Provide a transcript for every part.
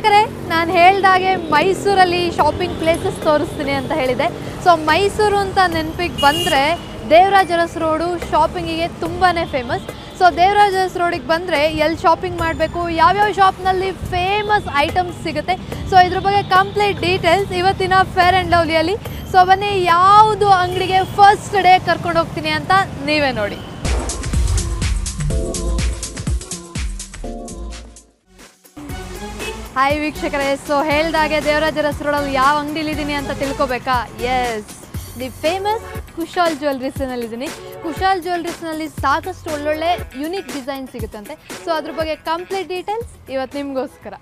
ವೀಕ್ಷಕರೇ, ನಾನು ಹೇಳ್ದಾಗೆ ಮೈಸೂರಲ್ಲಿ ಶಾಪಿಂಗ್ ಪ್ಲೇಸಸ್ ತೋರಿಸ್ತೀನಿ ಅಂತ ಹೇಳಿದೆ. ಸೊ ಮೈಸೂರು ಅಂತ ನೆನಪಿಗೆ ಬಂದರೆ ದೇವರಾಜ ಅರಸ್ ರೋಡು ಶಾಪಿಂಗಿಗೆ ತುಂಬಾ ಫೇಮಸ್ ಸೊ ದೇವರಾಜ ಅರಸ್ ರೋಡಿಗೆ ಬಂದರೆ ಎಲ್ಲಿ ಶಾಪಿಂಗ್ ಮಾಡಬೇಕು, ಯಾವ್ಯಾವ ಶಾಪ್ನಲ್ಲಿ ಫೇಮಸ್ ಐಟಮ್ಸ್ ಸಿಗುತ್ತೆ. ಸೊ ಇದ್ರ ಬಗ್ಗೆ ಕಂಪ್ಲೀಟ್ ಡೀಟೇಲ್ಸ್ ಇವತ್ತಿನ ಫೇರ್ ಆ್ಯಂಡ್ ಲವ್ಲಿಯಲ್ಲಿ ಸೊ ಬನ್ನಿ, ಯಾವುದು ಅಂಗಡಿಗೆ ಫಸ್ಟ್ ಡೇ ಕರ್ಕೊಂಡು ಹೋಗ್ತೀನಿ ಅಂತ ನೀವೇ ನೋಡಿ. ಹಾಯ್ ವೀಕ್ಷಕರೇ ಸೊ ಹೇಳ್ದಾಗೆ ದೇವರಾಜ ರಸರೋಡಲ್ಲಿ ಯಾವ ಅಂಗಡಿಲಿದ್ದೀನಿ ಅಂತ ತಿಳ್ಕೊಬೇಕಾ? ಎಸ್ ದಿ ಫೇಮಸ್ ಕುಶಾಲ್ ಜ್ಯುವೆಲ್ರೀಸ್ನಲ್ಲಿದ್ದೀನಿ ಕುಶಾಲ್ ಜ್ಯುವೆಲ್ರೀಸ್ನಲ್ಲಿ ಸಾಕಷ್ಟು ಒಳ್ಳೊಳ್ಳೆ ಯುನಿಕ್ ಡಿಸೈನ್ ಸಿಗುತ್ತಂತೆ. ಸೊ ಅದ್ರ ಬಗ್ಗೆ ಕಂಪ್ಲೀಟ್ ಡೀಟೇಲ್ಸ್ ಇವತ್ತು ನಿಮಗೋಸ್ಕರ.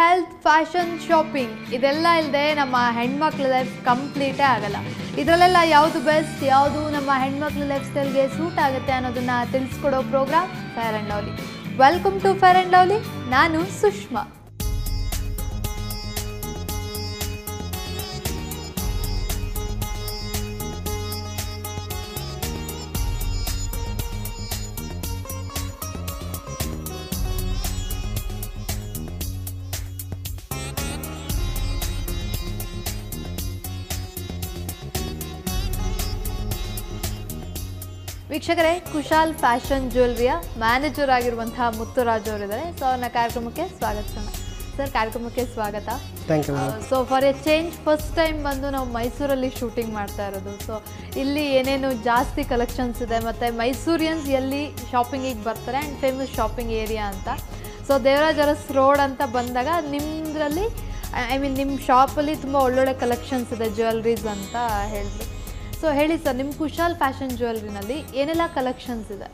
ಹೆಲ್ತ್ ಫ್ಯಾಷನ್ ಶಾಪಿಂಗ್ ಇದೆಲ್ಲ ಇಲ್ಲದೆ ನಮ್ಮ ಹೆಣ್ಮಕ್ಳ ಲೈಫ್ ಕಂಪ್ಲೀಟೇ ಆಗಲ್ಲ. ಇದರಲ್ಲೆಲ್ಲ ಯಾವುದು ಬೆಸ್ಟ್ ಯಾವುದು ನಮ್ಮ ಹೆಣ್ಮಕ್ಳ ಲೈಫ್ ಸ್ಟೈಲ್ಗೆ ಸೂಟ್ ಆಗುತ್ತೆ ಅನ್ನೋದನ್ನು ತಿಳಿಸ್ಕೊಡೋ programme fair and lovely welcome to fair and lovely ನಾನು ಸುಷ್ಮಾ. ವೀಕ್ಷಕರೇ ಕುಶಾಲ್ ಫ್ಯಾಷನ್ ಜ್ಯುವೆಲ್ರಿಯ ಮ್ಯಾನೇಜರ್ ಆಗಿರುವಂತಹ ಮುತ್ತುರಾಜ್ ಅವರಿದ್ದಾರೆ. ಸೊ ಅವ್ರನ್ನ ಕಾರ್ಯಕ್ರಮಕ್ಕೆ ಸ್ವಾಗತಿಸೋಣ ಸರ್. ಕಾರ್ಯಕ್ರಮಕ್ಕೆ ಸ್ವಾಗತ. So for a change first time ಬಂದು ನಾವು ಮೈಸೂರಲ್ಲಿ ಶೂಟಿಂಗ್ ಮಾಡ್ತಾ ಇರೋದು. ಸೊ ಇಲ್ಲಿ ಏನೇನು ಜಾಸ್ತಿ ಕಲೆಕ್ಷನ್ಸ್ ಇದೆ ಮತ್ತು ಮೈಸೂರಿಯನ್ಸ್ ಎಲ್ಲಿ ಶಾಪಿಂಗಿಗೆ ಬರ್ತಾರೆ ಆ್ಯಂಡ್ ಫೇಮಸ್ ಶಾಪಿಂಗ್ ಏರಿಯಾ ಅಂತ. ಸೊ ದೇವರಾಜ್ ಅರಸ್ ರೋಡ್ ಅಂತ ಬಂದಾಗ ನಿಮ್ಮದ್ರಲ್ಲಿ ಐ ಮೀನ್ ನಿಮ್ಮ ಶಾಪಲ್ಲಿ ತುಂಬ ಒಳ್ಳೊಳ್ಳೆ ಕಲೆಕ್ಷನ್ಸ್ ಇದೆ ಜ್ಯುವೆಲ್ರೀಸ್ ಅಂತ ಹೇಳಿದ್ರು ಸೊ ಹೇಳಿ ಸರ್ ನಿಮ್ಮ ಕುಶಾಲ್ ಫ್ಯಾಷನ್ ಜ್ಯುವೆಲ್ರಿನಲ್ಲಿ ಏನೆಲ್ಲ ಕಲೆಕ್ಷನ್ಸ್ ಇದೆ?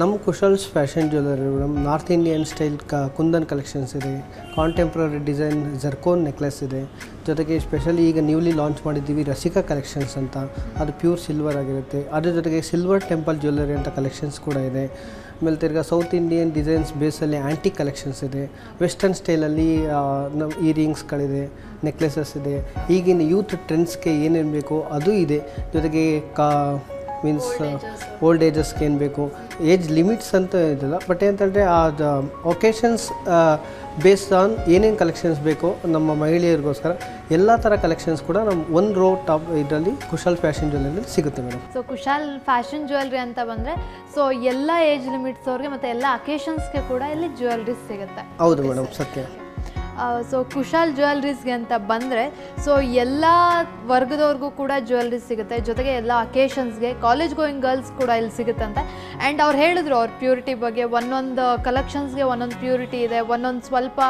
ನಮ್ಮ Kushals fashion jewellery madam north Indian style ಕ, ಕುಂದನ್ ಕಲೆಕ್ಷನ್ಸ್ ಇದೆ ಕಾಂಟೆಂಪ್ರರಿ ಡಿಸೈನ್ ಜರ್ಕೋನ್ ನೆಕ್ಲೆಸ್ ಇದೆ, ಜೊತೆಗೆ ಸ್ಪೆಷಲಿ ಈಗ ನ್ಯೂಲಿ ಲಾಂಚ್ ಮಾಡಿದ್ದೀವಿ ರಸಿಕಾ ಕಲೆಕ್ಷನ್ಸ್ ಅಂತ. ಅದು ಪ್ಯೂರ್ ಸಿಲ್ವರ್ ಆಗಿರುತ್ತೆ. ಅದ್ರ ಜೊತೆಗೆ ಸಿಲ್ವರ್ ಟೆಂಪಲ್ ಜ್ಯುವೆಲ್ಲರಿ ಅಂತ ಕಲೆಕ್ಷನ್ಸ್ ಕೂಡ ಇದೆ. ಆಮೇಲೆ ತಿರ್ಗಾ ಸೌತ್ ಇಂಡಿಯನ್ ಡಿಸೈನ್ಸ್ ಬೇಸಲ್ಲಿ ಆ್ಯಂಟಿ ಕಲೆಕ್ಷನ್ಸ್ ಇದೆ. ವೆಸ್ಟರ್ನ್ ಸ್ಟೈಲಲ್ಲಿ ನಮ್ಮ ಇಯರಿಂಗ್ಸ್ಗಳಿದೆ ನೆಕ್ಲೆಸಸ್ ಇದೆ. ಈಗಿನ ಯೂತ್ ಟ್ರೆಂಡ್ಸ್ಗೆ ಏನೇನು ಬೇಕೋ ಅದು ಇದೆ. ಜೊತೆಗೆ ಕಾ ಮೀನ್ಸ್ ಓಲ್ಡ್ ಏಜಸ್ಗೆ ಏನು ಬೇಕು? ಏಜ್ ಲಿಮಿಟ್ಸ್ ಅಂತ ಇದಿಲ್ಲ. ಬಟ್ ಏನಂತಂದರೆ ಆ ಒಕೇಶನ್ಸ್ ಬೇಸ್ಡ್ ಆನ್ ಏನೇನು ಕಲೆಕ್ಷನ್ಸ್ ಬೇಕೋ ನಮ್ಮ ಮಹಿಳೆಯರಿಗೋಸ್ಕರ ಎಲ್ಲ ಥರ ಕಲೆಕ್ಷನ್ಸ್ ಕೂಡ ನಮ್ಮ ಒನ್ ರೋ ಟಾಪ್ ಇದರಲ್ಲಿ ಕುಶಲ್ ಫ್ಯಾಷನ್ ಜ್ಯುವೆಲ್ಲರಿ ಸಿಗುತ್ತೆ madam so Kushal fashion jewellery ಅಂತ ಬಂದರೆ ಸೊ ಎಲ್ಲ ಏಜ್ ಲಿಮಿಟ್ಸ್ ಅವ್ರಿಗೆ ಮತ್ತು ಎಲ್ಲ ಅಕೇಶನ್ಸ್ಗೆ ಕೂಡ ಇಲ್ಲಿ ಜ್ಯುವೆಲ್ರೀಸ್ ಸಿಗುತ್ತೆ. ಹೌದು ಮೇಡಮ್ ಸತ್ಯ. ಸೊ ಕುಶಾಲ್ ಜ್ಯುವೆಲ್ರೀಸ್ಗೆ ಅಂತ ಬಂದರೆ ಸೊ ಎಲ್ಲ ವರ್ಗದವ್ರಿಗೂ ಕೂಡ ಜ್ಯುವೆಲ್ರೀಸ್ ಸಿಗುತ್ತೆ. ಜೊತೆಗೆ ಎಲ್ಲ ಅಕೇಶನ್ಸ್ಗೆ ಕಾಲೇಜ್ ಗೋಯಿಂಗ್ ಗರ್ಲ್ಸ್ ಕೂಡ ಇಲ್ಲಿ ಸಿಗುತ್ತಂತೆ. ಆ್ಯಂಡ್ ಅವ್ರು ಹೇಳಿದ್ರು ಅವ್ರ ಪ್ಯೂರಿಟಿ ಬಗ್ಗೆ. ಒಂದೊಂದು ಕಲೆಕ್ಷನ್ಸ್ಗೆ ಒಂದೊಂದು ಪ್ಯೂರಿಟಿ ಇದೆ. ಒಂದೊಂದು ಸ್ವಲ್ಪ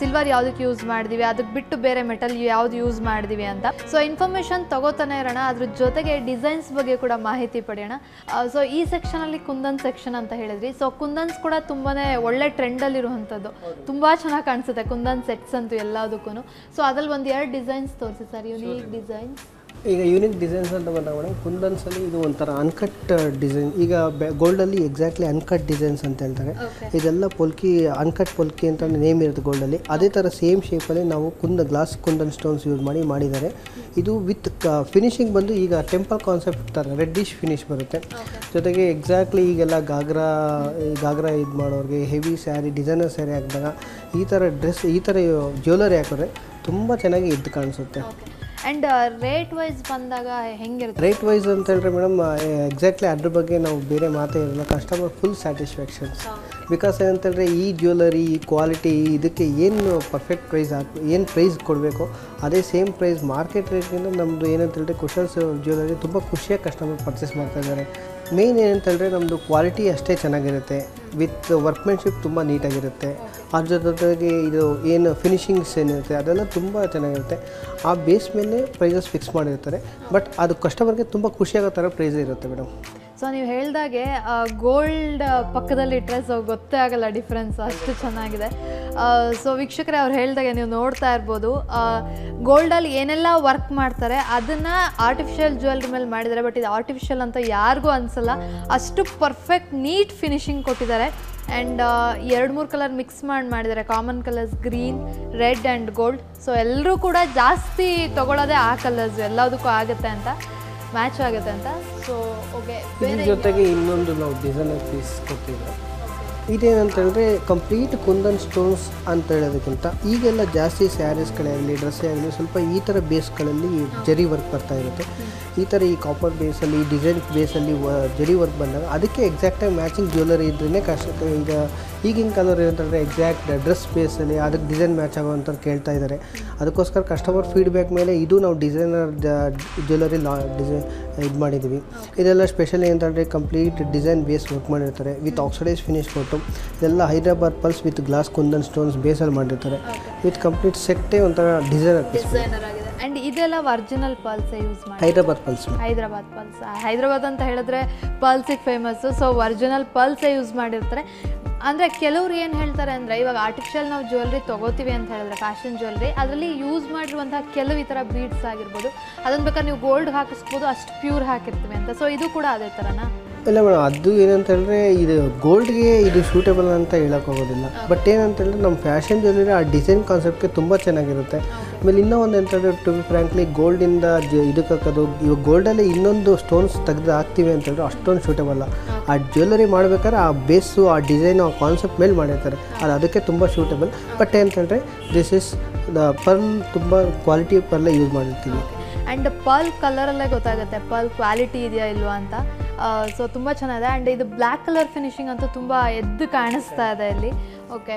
ಸಿಲ್ವರ್ ಯಾವುದಕ್ಕೆ ಯೂಸ್ ಮಾಡಿದೀವಿ ಅದಕ್ಕೆ ಬಿಟ್ಟು ಬೇರೆ ಮೆಟಲ್ ಯಾವ್ದು ಯೂಸ್ ಮಾಡಿದೀವಿ ಅಂತ. ಸೊ ಇನ್ಫಾರ್ಮೇಷನ್ ತಗೋತಾನೆ ಇರೋಣ. ಅದ್ರ ಜೊತೆಗೆ ಡಿಸೈನ್ಸ್ ಬಗ್ಗೆ ಕೂಡ ಮಾಹಿತಿ ಪಡೆಯೋಣ. ಸೊ ಈ ಸೆಕ್ಷನಲ್ಲಿ ಕುಂದನ್ ಸೆಕ್ಷನ್ ಅಂತ ಹೇಳಿದ್ರಿ. ಸೊ ಕುಂದನ್ಸ್ ಕೂಡ ತುಂಬಾ ಒಳ್ಳೆ ಟ್ರೆಂಡಲ್ಲಿರುವಂಥದ್ದು ತುಂಬ ಚೆನ್ನಾಗಿ ಕಾಣಿಸುತ್ತೆ ಕುಂದನ್ ಸೆಟ್ಸ್ ಅಂತೂ ಎಲ್ಲದಕ್ಕೂ ಸೊ ಅದ್ರಲ್ಲಿ ಒಂದು ಎರಡು ಡಿಸೈನ್ಸ್ ತೋರಿಸಿ ಸರ್. ಯುನೀಕ್ ಡಿಸೈನ್ಸ್ ಈಗ ಯೂನಿಕ್ ಡಿಸೈನ್ಸ್ ಅಂತ ಬಂದಾಗ ಮೇಡಮ್ ಕುಂದನ್ಸಲ್ಲಿ ಇದು ಒಂಥರ ಅನ್ಕಟ್ ಡಿಸೈನ್ ಈಗ ಗೋಲ್ಡಲ್ಲಿ ಎಕ್ಸಾಕ್ಟ್ಲಿ ಅನ್ಕಟ್ ಡಿಸೈನ್ಸ್ ಅಂತ ಹೇಳ್ತಾರೆ. ಇದೆಲ್ಲ ಪೊಲ್ಕಿ ಅನ್ಕಟ್ ಪೊಲ್ಕಿ ಅಂತ ನೇಮ್ ಇರುತ್ತೆ ಗೋಲ್ಡಲ್ಲಿ ಅದೇ ಥರ ಸೇಮ್ ಶೇಪಲ್ಲಿ ನಾವು ಕುಂದ ಗ್ಲಾಸ್ ಕುಂದನ್ ಸ್ಟೋನ್ಸ್ ಯೂಸ್ ಮಾಡಿ ಮಾಡಿದ್ದಾರೆ. ಇದು ವಿತ್ ಫಿನಿಶಿಂಗ್ ಬಂದು ಈಗ ಟೆಂಪಲ್ ಕಾನ್ಸೆಪ್ಟ್ ಥರ ರೆಡ್ಡಿಶ್ ಫಿನಿಶ್ ಬರುತ್ತೆ. ಜೊತೆಗೆ ಎಕ್ಸಾಕ್ಟ್ಲಿ ಈಗೆಲ್ಲ ಗಾಗ್ರಾ ಗಾಗ್ರ ಇದು ಮಾಡೋರಿಗೆ ಹೆವಿ ಸ್ಯಾರಿ ಡಿಸೈನರ್ ಸ್ಯಾರಿ ಹಾಕಿದಾಗ ಈ ಥರ ಡ್ರೆಸ್ ಈ ಥರ ಜ್ಯುವೆಲರಿ ಹಾಕಿದ್ರೆ ತುಂಬ ಚೆನ್ನಾಗಿ ಇದ್ದು ಕಾಣಿಸುತ್ತೆ. ಆ್ಯಂಡ್ ರೇಟ್ ವೈಸ್ ಬಂದಾಗ ಹೆಂಗಿರುತ್ತೆ? ರೇಟ್ ವೈಸ್ ಅಂತ ಹೇಳಿದ್ರೆ ಮೇಡಮ್ ಎಕ್ಸಾಕ್ಟ್ಲಿ ಅದ್ರ ಬಗ್ಗೆ ನಾವು ಬೇರೆ ಮಾತೇ ಇರಲ್ಲ. ಕಸ್ಟಮರ್ ಫುಲ್ ಸ್ಯಾಟಿಸ್ಫ್ಯಾಕ್ಷನ್ಸ್ ಬಿಕಾಸ್ ಏನಂತಂದರೆ ಈ ಜ್ಯುವೆಲರಿ ಈ ಕ್ವಾಲಿಟಿ ಇದಕ್ಕೆ ಏನು ಪರ್ಫೆಕ್ಟ್ ಪ್ರೈಸ್ ಹಾಕಿ ಏನು ಪ್ರೈಸ್ ಕೊಡಬೇಕು ಅದೇ ಸೇಮ್ ಪ್ರೈಸ್ ಮಾರ್ಕೆಟ್ ರೇಟ್ಗಿಂತ ನಮ್ಮದು ಏನಂತ ಹೇಳಿದ್ರೆ ಕುಶಲ್ಸ್ ಜ್ಯುವೆಲರಿ ತುಂಬ ಖುಷಿಯಾಗಿ ಕಸ್ಟಮರ್ ಪರ್ಚೇಸ್ ಮಾಡ್ತಾ ಇದ್ದಾರೆ. ಮೇನ್ ಏನಂತ ಹೇಳಿದ್ರೆ ನಮ್ಮದು ಕ್ವಾಲಿಟಿ ಅಷ್ಟೇ ಚೆನ್ನಾಗಿರುತ್ತೆ. ವಿತ್ ವರ್ಕ್ಮೆನ್ಶಿಪ್ ತುಂಬ ನೀಟಾಗಿರುತ್ತೆ. ಅದ್ರ ಜೊತೆಗೆ ಇದು ಏನು ಫಿನಿಶಿಂಗ್ಸ್ ಏನಿರುತ್ತೆ, ಅದೆಲ್ಲ ತುಂಬ ಚೆನ್ನಾಗಿರುತ್ತೆ. ಆ ಬೇಸ್ ಮೇಲೆ ಪ್ರೈಸಸ್ ಫಿಕ್ಸ್ ಮಾಡಿರ್ತಾರೆ. ಬಟ್ ಅದು ಕಸ್ಟಮರ್ಗೆ ತುಂಬ ಖುಷಿಯಾಗೋ ಥರ ಪ್ರೈಸ್ ಇರುತ್ತೆ ಮೇಡಮ್. ಸೊ ನೀವು ಹೇಳ್ದಾಗೆ ಗೋಲ್ಡ್ ಪಕ್ಕದಲ್ಲಿ ಇಟ್ಟರೆ ಸೊ ಗೊತ್ತೇ ಆಗಲ್ಲ ಡಿಫ್ರೆನ್ಸ್ ಅಷ್ಟು ಚೆನ್ನಾಗಿದೆ. ಸೊ ವೀಕ್ಷಕರೇ, ಅವ್ರು ಹೇಳಿದಾಗೆ ನೀವು ನೋಡ್ತಾ ಇರ್ಬೋದು. ಗೋಲ್ಡಲ್ಲಿ ಏನೆಲ್ಲ ವರ್ಕ್ ಮಾಡ್ತಾರೆ, ಅದನ್ನು ಆರ್ಟಿಫಿಷಿಯಲ್ ಜ್ಯುವೆಲ್ರಿ ಮೇಲೆ ಮಾಡಿದ್ದಾರೆ. ಬಟ್ ಇದು ಆರ್ಟಿಫಿಷಿಯಲ್ ಅಂತ ಯಾರಿಗೂ ಅನಿಸಲ್ಲ. ಅಷ್ಟು ಪರ್ಫೆಕ್ಟ್ ನೀಟ್ ಫಿನಿಶಿಂಗ್ ಕೊಟ್ಟಿದ್ದಾರೆ. ಆ್ಯಂಡ್ ಎರಡು ಮೂರು ಕಲರ್ ಮಿಕ್ಸ್ ಮಾಡಿ ಮಾಡಿದ್ದಾರೆ. Common colours green red and gold so ಎಲ್ಲರೂ ಕೂಡ ಜಾಸ್ತಿ ತೊಗೊಳ್ಳೋದೇ ಆ ಕಲರ್ಸ್ ಎಲ್ಲದಕ್ಕೂ ಆಗುತ್ತೆ ಅಂತ. ಮ್ಯಾಚ್ ಆಗುತ್ತೆ ಅಂತ. ಸೊ ಓಕೆ ಇದ್ರ ಜೊತೆಗೆ ಇನ್ನೊಂದು ನಾವು ಡಿಸೈನರ್ ಪೀಸ್ ಕೊಟ್ಟಿದ್ದೀವಿ ಇದೇನಂತಂದರೆ ಕಂಪ್ಲೀಟ್ ಕುಂದನ್ ಸ್ಟೋನ್ಸ್ ಅಂತ ಹೇಳೋದಕ್ಕಿಂತ ಈಗೆಲ್ಲ ಜಾಸ್ತಿ ಸ್ಯಾರೀಸ್ಗಳೇ ಆಗಲಿ ಡ್ರೆಸ್ಸೇ ಆಗಲಿ ಸ್ವಲ್ಪ ಈ ಥರ ಬೇಸ್ಗಳಲ್ಲಿ ಜರಿ ವರ್ಕ್ ಬರ್ತಾ ಇರುತ್ತೆ. ಈ ಥರ ಈ ಕಾಪರ್ ಬೇಸಲ್ಲಿ ಡಿಸೈನ್ ಬೇಸಲ್ಲಿ ಜರಿ ವರ್ಕ್ ಬಂದಾಗ ಅದಕ್ಕೆ ಎಕ್ಸಾಕ್ಟಾಗಿ ಮ್ಯಾಚಿಂಗ್ ಜ್ಯುವೆಲರಿ ಇದ್ರೇ ಕಷ್ಟ, ಈಗ ಈಗಿನ ಕಲರ್ ಏನಂತಂದರೆ ಎಕ್ಸಾಕ್ಟ್ ಡ್ರೆಸ್ ಬೇಸಲ್ಲಿ ಅದಕ್ಕೆ ಡಿಸೈನ್ ಮ್ಯಾಚ್ ಆಗೋವಂಥದ್ದು ಕೇಳ್ತಾ ಇದ್ದಾರೆ. ಅದಕ್ಕೋಸ್ಕರ ಕಸ್ಟಮರ್ ಫೀಡ್ಬ್ಯಾಕ್ ಮೇಲೆ ಇದು ನಾವು ಡಿಸೈನರ್ ಜ್ಯುವೆಲರಿ ಲಾ ಡಿಸೈನ್ ಇದು ಮಾಡಿದ್ವಿ. ಇದೆಲ್ಲ ಸ್ಪೆಷಲಿ ಅಂತಂದರೆ ಕಂಪ್ಲೀಟ್ ಡಿಸೈನ್ ಬೇಸ್ ವರ್ಕ್ ಮಾಡಿರ್ತಾರೆ. ವಿತ್ ಆಕ್ಸಿಡೈಸ್ ಫಿನಿಶ್ ಕೊಟ್ಟು ಇದೆಲ್ಲ Hyderabad pearls with glass kundan stones ಬೇಸಲ್ಲಿ ಮಾಡಿರ್ತಾರೆ. ವಿತ್ ಕಂಪ್ಲೀಟ್ ಸೆಟ್ಟೇ ಒಂಥರ ಡಿಸೈನ್ ಡಿಸೈನರ್ ಆಗಿದೆ. ಆ್ಯಂಡ್ ಇದೆಲ್ಲ ಒರಿಜಿನಲ್ ಪಲ್ಸ್ ಯೂಸ್ ಮಾಡಿ ಹೈದ್ರಾಬಾದ್ ಪಲ್ಸ್. ಹೈದ್ರಾಬಾದ್ ಪಲ್ಸ್. ಹೈದ್ರಾಬಾದ್ ಅಂತ ಹೇಳಿದ್ರೆ ಪಲ್ಸಿಗೆ ಫೇಮಸ್ಸು ಸೊ ಒರಿಜಿನಲ್ ಪಲ್ಸೇ ಯೂಸ್ ಮಾಡಿರ್ತಾರೆ. ಅಂದರೆ ಕೆಲವ್ರು ಏನು ಹೇಳ್ತಾರೆ ಅಂದರೆ ಇವಾಗ ಆರ್ಟಿಫಿಷಿಯಲ್ ನಾವು ಜ್ಯುವೆಲ್ರಿ ತೊಗೋತೀವಿ ಅಂತ ಹೇಳಿದ್ರೆ ಫ್ಯಾಷನ್ ಜ್ಯುವೆಲ್ರಿ ಅದರಲ್ಲಿ ಯೂಸ್ ಮಾಡಿರುವಂತಹ ಕೆಲವು ಈ ಥರ ಬೀಡ್ಸ್ ಆಗಿರ್ಬೋದು. ಅದನ್ನು ಬೇಕಾದ್ರೆ ನೀವು ಗೋಲ್ಡ್ ಹಾಕಿಸ್ಬೋದು ಅಷ್ಟು ಪ್ಯೂರ್ ಹಾಕಿರ್ತೀವಿ ಅಂತ. ಸೊ ಇದು ಕೂಡ ಅದೇ ಥರನಾ ಇಲ್ಲ ಮೇಡಮ್ ಅದು ಏನಂತ ಹೇಳಿದ್ರೆ ಇದು ಗೋಲ್ಡ್ಗೆ ಇದು ಸೂಟೇಬಲ್ ಅಂತ ಹೇಳಕ್ ಹೋಗೋದಿಲ್ಲ ಬಟ್ ಏನಂತ ಹೇಳಿದ್ರೆ ನಮ್ಮ ಫ್ಯಾಷನ್ ಜ್ಯುವೆಲ್ಲರಿ ಆ ಡಿಸೈನ್ ಕಾನ್ಸೆಪ್ಟ್ಗೆ ತುಂಬ ಚೆನ್ನಾಗಿರುತ್ತೆ. ಆಮೇಲೆ ಇನ್ನೂ ಒಂದು ಅಂತ ಹೇಳಿದ್ರೆ ಟು ಬಿ ಫ್ರ್ಯಾಂಕ್ಲಿ ಗೋಲ್ಡಿಂದ ಜ ಇದಕ್ಕೆ ಹಾಕೋದು ಇವಾಗ ಗೋಲ್ಡಲ್ಲಿ ಇನ್ನೊಂದು ಸ್ಟೋನ್ಸ್ ತೆಗೆದು ಹಾಕ್ತೀವಿ ಅಂತ ಹೇಳಿದ್ರೆ ಅಷ್ಟೊಂದು ಸೂಟೇಬಲ್ ಆ. ಜ್ಯುವೆಲ್ಲರಿ ಮಾಡ್ಬೇಕಾದ್ರೆ ಆ ಬೇಸು ಆ ಡಿಸೈನ್ ಆ ಕಾನ್ಸೆಪ್ಟ್ ಮೇಲೆ ಮಾಡಿರ್ತಾರೆ. ಅದು ಅದಕ್ಕೆ ತುಂಬ ಸೂಟೇಬಲ್ ಬಟ್ ಏನಂತಂದರೆ ದಿಸ್ ಇಸ್ ದ ಪರ್ಲ್ ತುಂಬ ಕ್ವಾಲಿಟಿ ಪರ್ಲೇ ಯೂಸ್ ಮಾಡಿರ್ತೀವಿ. ಆ್ಯಂಡ್ ಪರ್ಲ್ ಕಲರಲ್ಲೇ ಗೊತ್ತಾಗುತ್ತೆ. ಪರ್ಲ್ ಕ್ವಾಲಿಟಿ ಇದೆಯಾ ಇಲ್ವಾ ಅಂತ. ಸೊ ತುಂಬ ಚೆನ್ನಾಗಿದೆ. ಆ್ಯಂಡ್ ಇದು ಬ್ಲ್ಯಾಕ್ ಕಲರ್ ಫಿನಿಶಿಂಗ್ ಅಂತೂ ತುಂಬ ಎದ್ದು ಕಾಣಿಸ್ತಾ ಇದೆ ಇಲ್ಲಿ. ಓಕೆ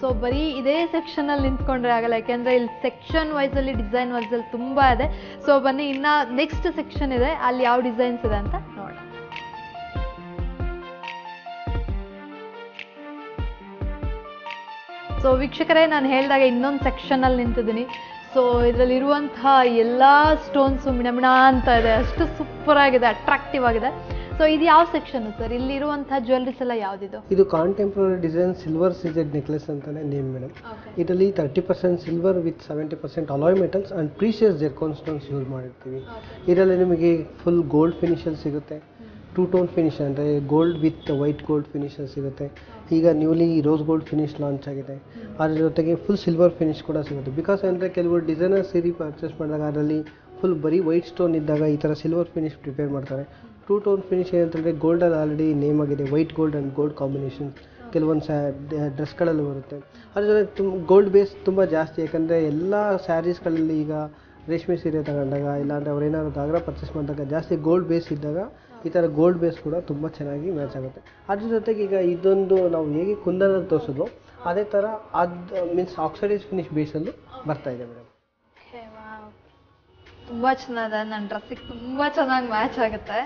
ಸೊ ಬರೀ ಇದೇ ಸೆಕ್ಷನಲ್ಲಿ ನಿಂತ್ಕೊಂಡ್ರೆ ಆಗಲ್ಲ. ಯಾಕೆಂದರೆ ಇಲ್ಲಿ ಸೆಕ್ಷನ್ ವೈಸಲ್ಲಿ ಡಿಸೈನ್ ವೈಸಲ್ಲಿ ತುಂಬ ಇದೆ. ಸೊ ಬನ್ನಿ, ಇನ್ನು ನೆಕ್ಸ್ಟ್ ಸೆಕ್ಷನ್ ಇದೆ. ಅಲ್ಲಿ ಯಾವ ಡಿಸೈನ್ಸ್ ಇದೆ ಅಂತ ನೋಡೋಣ. ಸೊ ವೀಕ್ಷಕರೇ, ನಾನು ಹೇಳಿದಾಗ ಇನ್ನೊಂದು ಸೆಕ್ಷನಲ್ಲಿ ನಿಂತಿದ್ದೀನಿ. ಸೊ ಇದರಲ್ಲಿರುವಂತಹ ಎಲ್ಲ ಸ್ಟೋನ್ಸು ಮಿಣಮಿಣ ಅಂತ ಇದೆ. ಅಷ್ಟು ಸೂಪರ್ ಆಗಿದೆ ಅಟ್ರಾಕ್ಟಿವ್ ಆಗಿದೆ. ಸೊ ಇದು ಯಾವ ಸೆಕ್ಷನ್ ಸರ್ ಇಲ್ಲಿ ಇಲ್ಲಿರುವಂತಹ ಜ್ಯುವೆಲ್ರೀಸ್ ಎಲ್ಲ ಯಾವ್ದಿದು? ಇದು contemporary design silver CZ necklace ಅಂತಾನೆ ನೇಮ್ ಮೇಡಮ್ ಇದರಲ್ಲಿ thirty percent silver with seventy percent alloy metals and precious zircon stones use ಮಾಡಿರ್ತೀವಿ. ಇದರಲ್ಲಿ ನಿಮಗೆ ಫುಲ್ ಗೋಲ್ಡ್ ಫಿನಿಷಲ್ಲಿ ಸಿಗುತ್ತೆ. ಟೂ ಟೋನ್ ಫಿನಿಶ್ ಅಂದರೆ ಗೋಲ್ಡ್ ವಿತ್ ವೈಟ್ ಗೋಲ್ಡ್ ಫಿನಿಷಲ್ಲಿ ಸಿಗುತ್ತೆ. ಈಗ newly rose gold finish launch ಆಗಿದೆ. ಅದ್ರ ಜೊತೆಗೆ ಫುಲ್ ಸಿಲ್ವರ್ ಫಿನಿಶ್ ಕೂಡ ಸಿಗುತ್ತೆ. ಬಿಕಾಸ್ ಅಂದರೆ ಕೆಲವು ಡಿಸೈನರ್ ಸೀರೆ ಪರ್ಚೇಸ್ ಮಾಡಿದಾಗ ಅದರಲ್ಲಿ ಫುಲ್ ಬರೀ ವೈಟ್ ಸ್ಟೋನ್ ಇದ್ದಾಗ ಈ ಥರ ಸಿಲ್ವರ್ ಫಿನಿಶ್ ಪ್ರಿಪೇರ್ ಮಾಡ್ತಾರೆ. ಟೂ ಟೋನ್ ಫಿನಿಶ್ ಏನಂತಂದರೆ ಗೋಲ್ಡಲ್ಲಿ ಆಲ್ರೆಡಿ ನೇಮ್ ಆಗಿದೆ. White gold and gold combination ಕೆಲವೊಂದು ಸ್ಯಾ ಡ್ರೆಸ್ಗಳಲ್ಲೂ ಬರುತ್ತೆ. ಅದ್ರ ಜೊತೆ ತುಂಬ ಗೋಲ್ಡ್ ಬೇಸ್ ತುಂಬ ಜಾಸ್ತಿ. ಯಾಕಂದರೆ ಎಲ್ಲ ಸ್ಯಾರೀಸ್ಗಳಲ್ಲಿ ಈಗ ರೇಷ್ಮೆ ಸೀರೆ ತಗೊಂಡಾಗ ಇಲ್ಲಾಂದರೆ ಅವ್ರು ಏನಾದ್ರು ಪರ್ಚೇಸ್ ಮಾಡಿದಾಗ ಜಾಸ್ತಿ ಗೋಲ್ಡ್ ಬೇಸ್ ಇದ್ದಾಗ ಈ ಥರ ಗೋಲ್ಡ್ ಬೇಸ್ ಕೂಡ ತುಂಬ ಚೆನ್ನಾಗಿ ಮ್ಯಾಚ್ ಆಗುತ್ತೆ. ಅದ್ರ ಜೊತೆಗೆ ಈಗ ಇದೊಂದು ನಾವು ಹೇಗೆ ಕುಂದನ್ ಅಂತ ತೋರಿಸಿದ್ರು ಅದೇ ಥರ ಅದು ಮೀನ್ಸ್ ಆಕ್ಸೈಡೈಸ್ ಫಿನಿಶ್ ಬೇಸಲ್ಲೂ ಬರ್ತಾ ಇದೆ ಮೇಡಮ್ ತುಂಬ ಚೆನ್ನಾಗಿದೆ. ನನ್ನ ಡ್ರೆಸ್ಸಿಗೆ ತುಂಬ ಚೆನ್ನಾಗಿ ಮ್ಯಾಚ್ ಆಗುತ್ತೆ.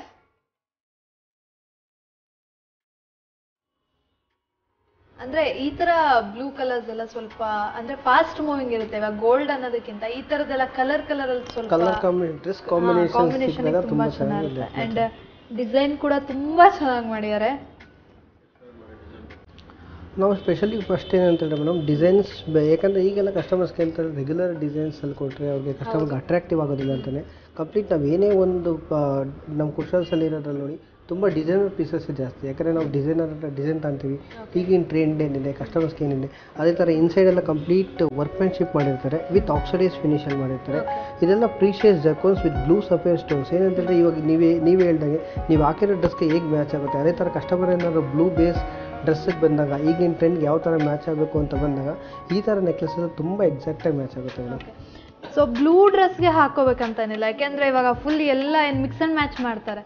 ಅಂದ್ರೆ ಈ ತರ ಬ್ಲೂ ಕಲರ್ಸ್ ಎಲ್ಲ ಸ್ವಲ್ಪ ಅಂದ್ರೆ ಫಾಸ್ಟ್ ಮೂವಿಂಗ್ ಇರುತ್ತೆ ಇವಾಗ ಗೋಲ್ಡ್ ಅನ್ನೋದಕ್ಕಿಂತ. ಈ ತರದೆಲ್ಲ ಕಲರ್ ಕಲರ್ ಅಲ್ಲಿ ಸ್ವಲ್ಪ ಕಲರ್ ಕಾಂಬಿನೇಷನ್ ತುಂಬಾ ತುಂಬ ಚೆನ್ನಾಗಿ ಚೆನ್ನಾಗಿರುತ್ತೆ. ಅಂಡ್ ಡಿಸೈನ್ ಕೂಡ ತುಂಬಾ ಚೆನ್ನಾಗಿ ಮಾಡಿದ್ದಾರೆ. ನಾವು ಸ್ಪೆಷಲಿ ಫಸ್ಟ್ ಏನಂತ ಹೇಳಿದ್ರೆ ಮೇಡಮ್ ಡಿಸೈನ್ಸ್ ಯಾಕಂದರೆ ಈಗೆಲ್ಲ ಕಸ್ಟಮರ್ಸ್ ಕೇಳ್ತಾರೆ ರೆಗ್ಯುಲರ್ ಡಿಸೈನ್ಸಲ್ಲಿ ಕೊಟ್ಟರೆ ಅವ್ರಿಗೆ ಕಸ್ಟಮರ್ಗೆ ಅಟ್ರಾಕ್ಟಿವ್ ಆಗೋದಿಲ್ಲ ಅಂತಲೇ ಕಂಪ್ಲೀಟ್ ನಾವು ಏನೇ ಒಂದು ಪ ನಮ್ಮ ಕುಶಲ್ಸಲ್ಲಿ ಇರೋದ್ರಲ್ಲಿ ನೋಡಿ ತುಂಬ ಡಿಸೈನರ್ ಪೀಸಸ್ ಜಾಸ್ತಿ. ಯಾಕಂದರೆ ನಾವು ಡಿಸೈನರ್ ಡಿಸೈನ್ ತಗೊಂತೀವಿ. ಈಗಿನ ಟ್ರೆಂಡ್ ಏನಿದೆ ಕಸ್ಟಮರ್ಸ್ಗೆ ಏನಿದೆ ಅದೇ ಥರ ಇನ್ಸೈಡ್ ಎಲ್ಲ ಕಂಪ್ಲೀಟ್ ವರ್ಕ್ಮೆನ್ಶಿಪ್ ಮಾಡಿರ್ತಾರೆ ವಿತ್ ಆಕ್ಸಿಡೈಸ್ ಫಿನಿಷಲ್ಲಿ ಮಾಡಿರ್ತಾರೆ. ಇದೆಲ್ಲ precious zircons with blue sapphire stones ಏನಂತಂದರೆ ಇವಾಗ ನೀವೇ ನೀವೇ ಹೇಳ್ದಂಗೆ ನೀವು ಹಾಕಿರೋ ಡ್ರೆಸ್ಗೆ ಹೇಗೆ ಮ್ಯಾಚ್ ಆಗುತ್ತೆ? ಅದೇ ಥರ ಕಸ್ಟಮರ್ ಏನಾದರೂ ಬ್ಲೂ ಬೇಸ್ ಡ್ರೆಸ್ಸಿಗೆ ಬಂದಾಗ ಈಗಿನ ಟ್ರೆಂಡ್ಗೆ ಯಾವ ಥರ ಮ್ಯಾಚ್ ಆಗಬೇಕು ಅಂತ ಬಂದಾಗ ಈ ಥರ ನೆಕ್ಲೆಸ್ ತುಂಬ ಎಕ್ಸಾಕ್ಟಾಗಿ ಮ್ಯಾಚ್ ಆಗುತ್ತೆ ಮೇಡಮ್. ಸೊ ಬ್ಲೂ ಡ್ರೆಸ್ಗೆ ಹಾಕೋಬೇಕಂತಾನಿಲ್ಲ. ಯಾಕೆಂದರೆ ಇವಾಗ ಫುಲ್ ಎಲ್ಲ ಏನು ಮಿಕ್ಸ್ ಆ್ಯಂಡ್ ಮ್ಯಾಚ್ ಮಾಡ್ತಾರೆ.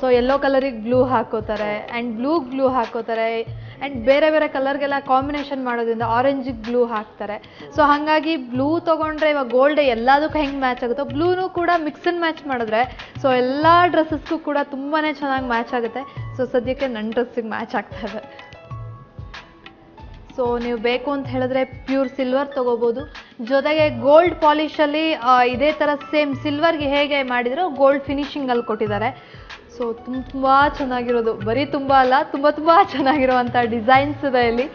ಸೊ ಯೆಲ್ಲೋ ಕಲರಿಗೆ ಬ್ಲೂ ಹಾಕೋತಾರೆ ಆ್ಯಂಡ್ ಬ್ಲೂ ಬ್ಲೂ ಹಾಕೋತಾರೆ ಆ್ಯಂಡ್ ಬೇರೆ ಬೇರೆ ಕಲರ್ಗೆಲ್ಲ ಕಾಂಬಿನೇಷನ್ ಮಾಡೋದ್ರಿಂದ ಆರೆಂಜಿಗೆ ಬ್ಲೂ ಹಾಕ್ತಾರೆ. ಸೊ ಹಾಗಾಗಿ ಬ್ಲೂ ತೊಗೊಂಡ್ರೆ ಇವಾಗ ಗೋಲ್ಡ್ ಎಲ್ಲದಕ್ಕೂ ಹೆಂಗೆ ಮ್ಯಾಚ್ ಆಗುತ್ತೋ ಬ್ಲೂನು ಕೂಡ ಮಿಕ್ಸ್ ಆ್ಯಂಡ್ ಮ್ಯಾಚ್ ಮಾಡಿದ್ರೆ ಸೊ ಎಲ್ಲ ಡ್ರೆಸ್ಸಸ್ಗೂ ಕೂಡ ತುಂಬಾ ಚೆನ್ನಾಗಿ ಮ್ಯಾಚ್ ಆಗುತ್ತೆ. ಸೊ ಸದ್ಯಕ್ಕೆ ನನ್ನ ಡ್ರೆಸ್ಸಿಗೆ ಮ್ಯಾಚ್ ಆಗ್ತಾ ಇದೆ. ಸೊ ನೀವು ಬೇಕು ಅಂತ ಹೇಳಿದ್ರೆ ಪ್ಯೂರ್ ಸಿಲ್ವರ್ ತೊಗೋಬೋದು. ಜೊತೆಗೆ ಗೋಲ್ಡ್ ಪಾಲಿಷಲ್ಲಿ ಇದೇ ಥರ ಸೇಮ್ ಸಿಲ್ವರ್ಗೆ ಹೇಗೆ ಮಾಡಿದರೂ ಗೋಲ್ಡ್ ಫಿನಿಷಿಂಗಲ್ಲಿ ಕೊಟ್ಟಿದ್ದಾರೆ. ಸೊ ತುಂಬ ಚೆನ್ನಾಗಿರೋದು. ಬರೀ ತುಂಬ ಅಲ್ಲ, ತುಂಬ ತುಂಬ ಚೆನ್ನಾಗಿರುವಂಥ ಡಿಸೈನ್ಸ್ ಇದೆ ಇಲ್ಲಿ.